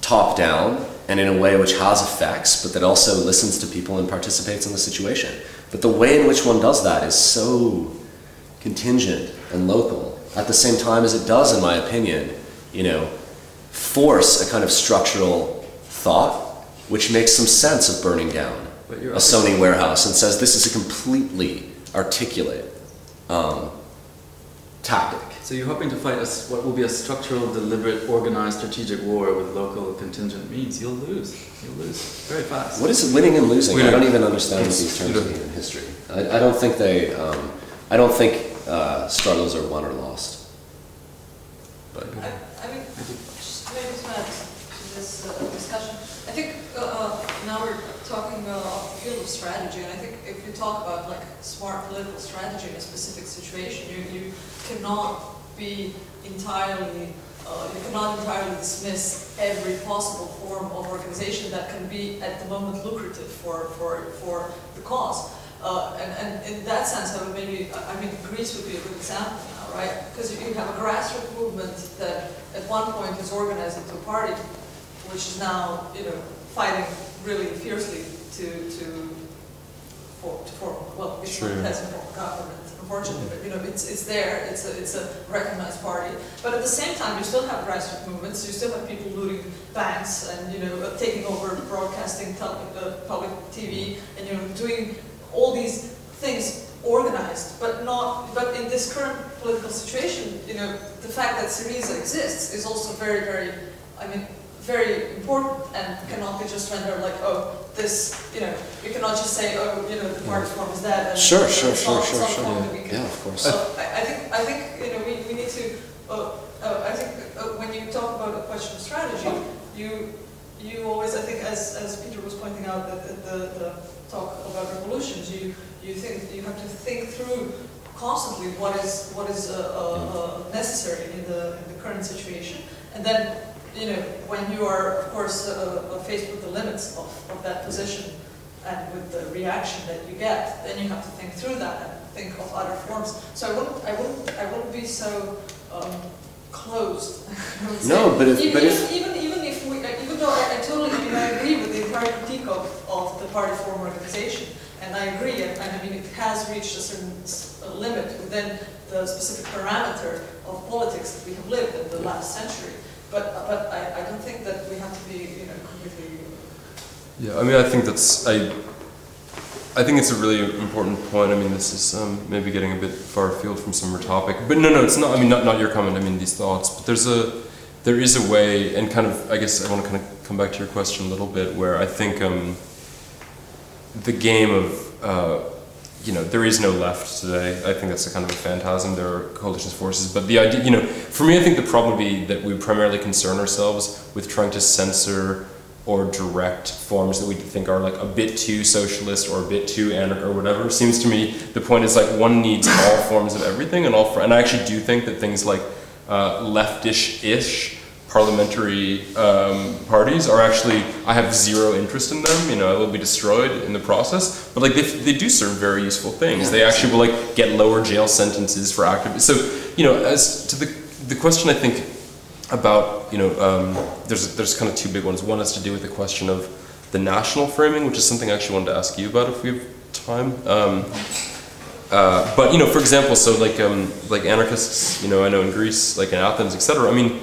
top down and in a way which has effects, but that also listens to people and participates in the situation. But the way in which one does that is so contingent and local at the same time as it does, in my opinion, you know, force a kind of structural thought which makes some sense of burning down a Sony warehouse and says this is a completely articulate um, tactic. So you're hoping to fight a s what will be a structural, deliberate, organized, strategic war with local contingent means. You'll lose. You'll lose very fast. What is winning and losing? I don't even understand what It's- these terms you know- mean in history. I, I don't think they. Um, I don't think uh, struggles are won or lost. But I, I mean, just maybe to add to this uh, discussion, I think uh, uh, now we're talking uh, of the field of strategy, and I think if you talk about like smart political strategy in a specific situation, you, you cannot be entirely, uh, you cannot entirely dismiss every possible form of organization that can be at the moment lucrative for, for, for the cause. Uh, and, and in that sense, I would maybe, I mean, Greece would be a good example now, right? Because you have a grassroots movement that at one point is organized into a party, which is now, you know, fighting really fiercely to, to, for, to form, well, it's Sure. peasant form of government, unfortunately, but you know, it's, it's there, it's a, it's a recognized party. But at the same time, you still have grassroots movements, you still have people looting banks and, you know, uh, taking over broadcasting, uh, public TV, and, you know, doing all these things organized, but not, but in this current political situation, you know, the fact that Syriza exists is also very, very, I mean, very important and cannot be just rendered like, oh, this, you know, you cannot just say, oh, you know, the party form is dead and Sure, sure, not- sure, sure, sure. that can Yeah, of course. so I, I think, I think, you know, we, we need to, uh, uh, I think, uh, when you talk about a question of strategy, you, you always, I think, as, as Peter was pointing out, that the, the, talk about revolutions, you, you think, you have to think through constantly what is, what is, uh, uh, uh, necessary in the, in the current situation, and then, you know, when you are, of course, uh, uh, faced with the limits of, of that position, and with the reaction that you get, then you have to think through that and think of other forms. So I wouldn't, I wouldn't, I wouldn't be so um, closed. I would say. No, but if- even, but if- even, even if we, uh, even though I, I totally, I mean, I agree with the entire critique of, of the party form organization, and I agree, and, and I mean, it has reached a certain limit within the specific parameter of politics that we have lived in the last century. But, but I, I don't think that we have to be, you know, completely Yeah, I mean, I think that's I. I think it's a really important point. I mean, this is um, maybe getting a bit far afield from some topic, but no, no, it's not. I mean, not not your comment. I mean, these thoughts. But there's a there is a way, and kind of. I guess I want to kind of come back to your question a little bit, where I think um, the game of uh, you know there is no left today. I think that's a kind of a phantasm. There are coalition forces, but the idea, you know, for me, I think the problem would be that we primarily concern ourselves with trying to censor or direct forms that we think are like a bit too socialist or a bit too anarch or whatever. Seems to me the point is like one needs all forms of everything and all. And I actually do think that things like uh, leftish-ish parliamentary um, parties are actually I have zero interest in them. You know, I will be destroyed in the process. But like they, they do serve very useful things. They actually will like get lower jail sentences for activists. So you know, as to the the question, I think about you know um, there's there's kind of two big ones. One has to do with the question of the national framing, which is something I actually wanted to ask you about if we have time. Um, uh, but you know, for example, so like um, like anarchists, you know, I know in Greece, like in Athens, etc. I mean,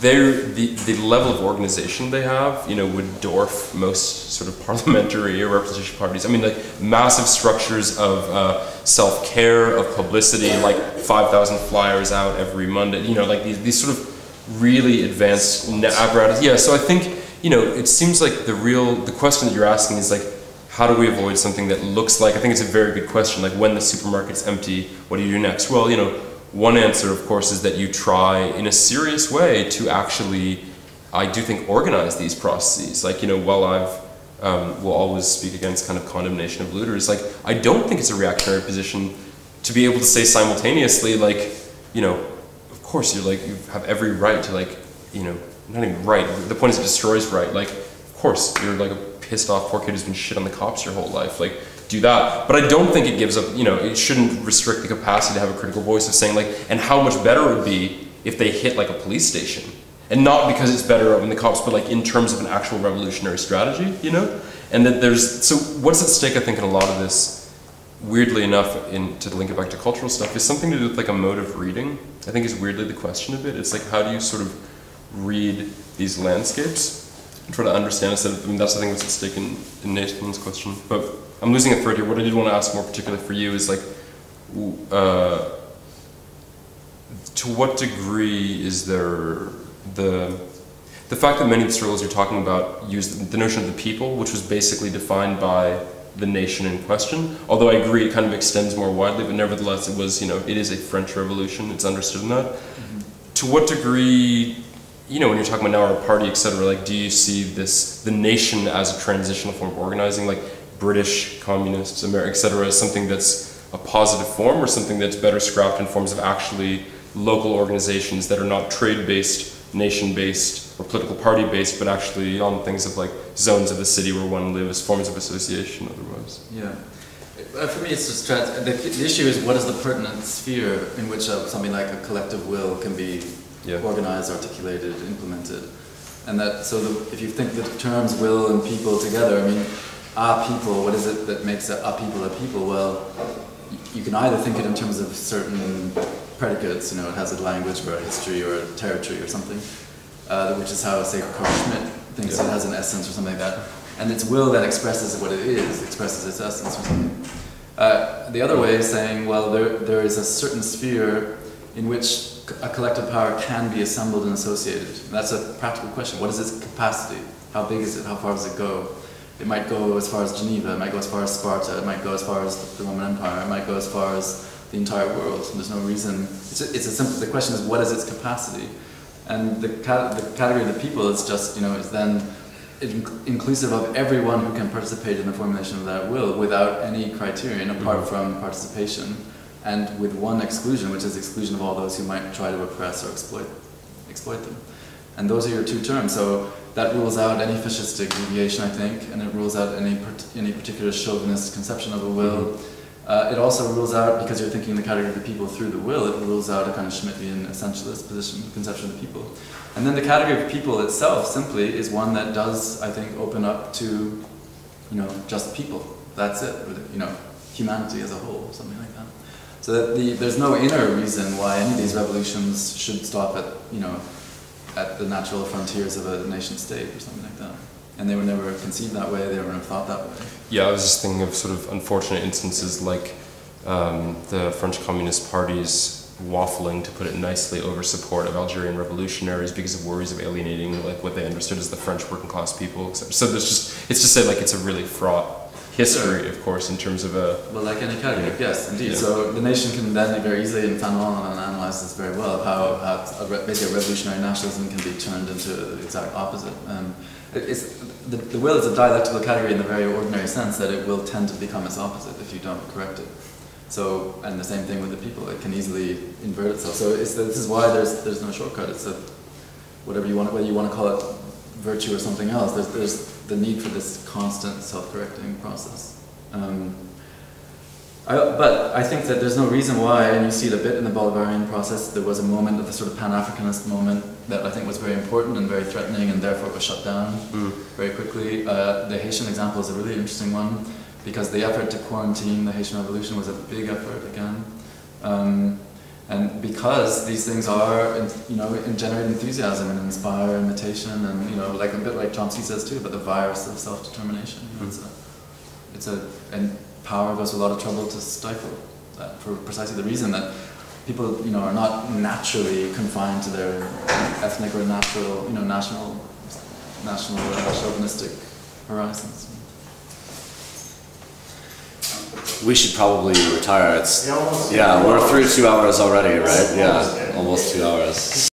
they're the the level of organization they have, you know, would dwarf most sort of parliamentary or representation parties. I mean, like massive structures of uh, self care, of publicity, like five thousand flyers out every Monday. You know, like these these sort of really advanced apparatus. Yeah, so I think you know, it seems like the real the question that you're asking is like how do we avoid something that looks like, I think it's a very good question, like when the supermarket's empty, what do you do next? Well, you know, one answer, of course, is that you try in a serious way to actually, I do think, organize these processes. Like, you know, while I've, um, will always speak against kind of condemnation of looters, like, I don't think it's a reactionary position to be able to say simultaneously, like, you know, of course, you're like, you have every right to, like, you know, not even right, the point is it destroys right. Like, of course, you're like a pissed off poor kid who's been shit on the cops your whole life. Like, do that. But I don't think it gives up, you know, it shouldn't restrict the capacity to have a critical voice of saying, like, and how much better it would be if they hit like a police station. And not because it's better than the cops, but like in terms of an actual revolutionary strategy, you know? And that there's, so what's at stake, I think, in a lot of this, weirdly enough, in, to link it back to cultural stuff, is something to do with like a mode of reading. I think is weirdly the question of it. It's like, how do you sort of read these landscapes? and try to understand instead of, I mean, that's the thing that's at stake in, in Nathan's question. But I'm losing a thread here. What I did want to ask more particularly for you is like, uh, to what degree is there the the fact that many of the struggles you're talking about use the, notion of the people, which was basically defined by the nation in question. Although I agree, it kind of extends more widely, but nevertheless, it was you know it is a French Revolution. It's understood in that. To what degree you know, when you're talking about now our party, et cetera, like, do you see this, the nation as a transitional form of organizing, like British communists, America, et cetera, as something that's a positive form or something that's better scrapped in forms of actually local organizations that are not trade-based, nation-based, or political party-based, but actually on things of like zones of the city where one lives, forms of association otherwise? Yeah. Uh, For me, it's just the, the issue is what is the pertinent sphere in which uh, something like a collective will can be Yeah. organized, articulated, implemented, and that so the, if you think the terms will and people together, I mean, a people, what is it that makes a, a people a people? Well, you can either think it in terms of certain predicates, you know, it has a language or a history or a territory or something, uh, which is how, say, Carl Schmitt thinks it has an essence or something like that. And it's will that expresses what it is, expresses its essence or something. Uh, the other way is saying, well, there, there is a certain sphere in which a collective power can be assembled and associated. And that's a practical question. What is its capacity? How big is it? How far does it go? It might go as far as Geneva, it might go as far as Sparta, it might go as far as the Roman Empire, it might go as far as the entire world. And there's no reason. It's a, it's a simple. The question is, what is its capacity? And the, the category of the people is just, you know, is then in- inclusive of everyone who can participate in the formulation of that will without any criterion apart mm-hmm. from participation and with one exclusion, which is exclusion of all those who might try to oppress or exploit, exploit them. And those are your two terms. So that rules out any fascistic deviation, I think, and it rules out any, any particular chauvinist conception of a will. Uh, it also rules out, because you're thinking the category of the people through the will, it rules out a kind of Schmittian essentialist position, conception of the people. And then the category of people itself simply is one that does, I think, open up to, you know, just people. That's it. You know, humanity as a whole, something like that. So that the, there's no inner reason why any of these revolutions should stop at, you know, at the natural frontiers of a nation state or something like that. And they were never conceived that way. They were never thought that way. Yeah, I was just thinking of sort of unfortunate instances like um, the French Communist Party's waffling, to put it nicely, over support of Algerian revolutionaries because of worries of alienating like what they understood as the French working class people. So there's just it's just like it's a really fraught history, of course, in terms of a Well, like any category, yes, indeed. Yeah. So the nation can then very easily, and Fanon analyze this very well, how, how a basically a revolutionary nationalism can be turned into the exact opposite. Um, it's, the, the will is a dialectical category in the very ordinary sense that it will tend to become its opposite if you don't correct it. So, and the same thing with the people, it can easily invert itself. So it's, this is why there's, there's no shortcut. It's a, whatever you want, whether you want to call it virtue or something else, there's, there's the need for this constant self-correcting process. Um, I, but I think that there's no reason why, and you see it a bit in the Bolivarian process, there was a moment, of the sort of Pan-Africanist moment, that I think was very important and very threatening and therefore was shut down very quickly. Uh, the Haitian example is a really interesting one because the effort to quarantine the Haitian Revolution was a big effort again. Um, and because these things are, you know, generate enthusiasm and inspire imitation, and you know, like a bit like Chomsky says too, about the virus of self-determination. You know, it's a, it's a, and power goes a lot of trouble to stifle that for precisely the reason that people, you know, are not naturally confined to their ethnic or natural, you know, national, national uh, chauvinistic horizons. We should probably retire. It's Yeah, we're through two hours already, right? Yeah. almost two hours.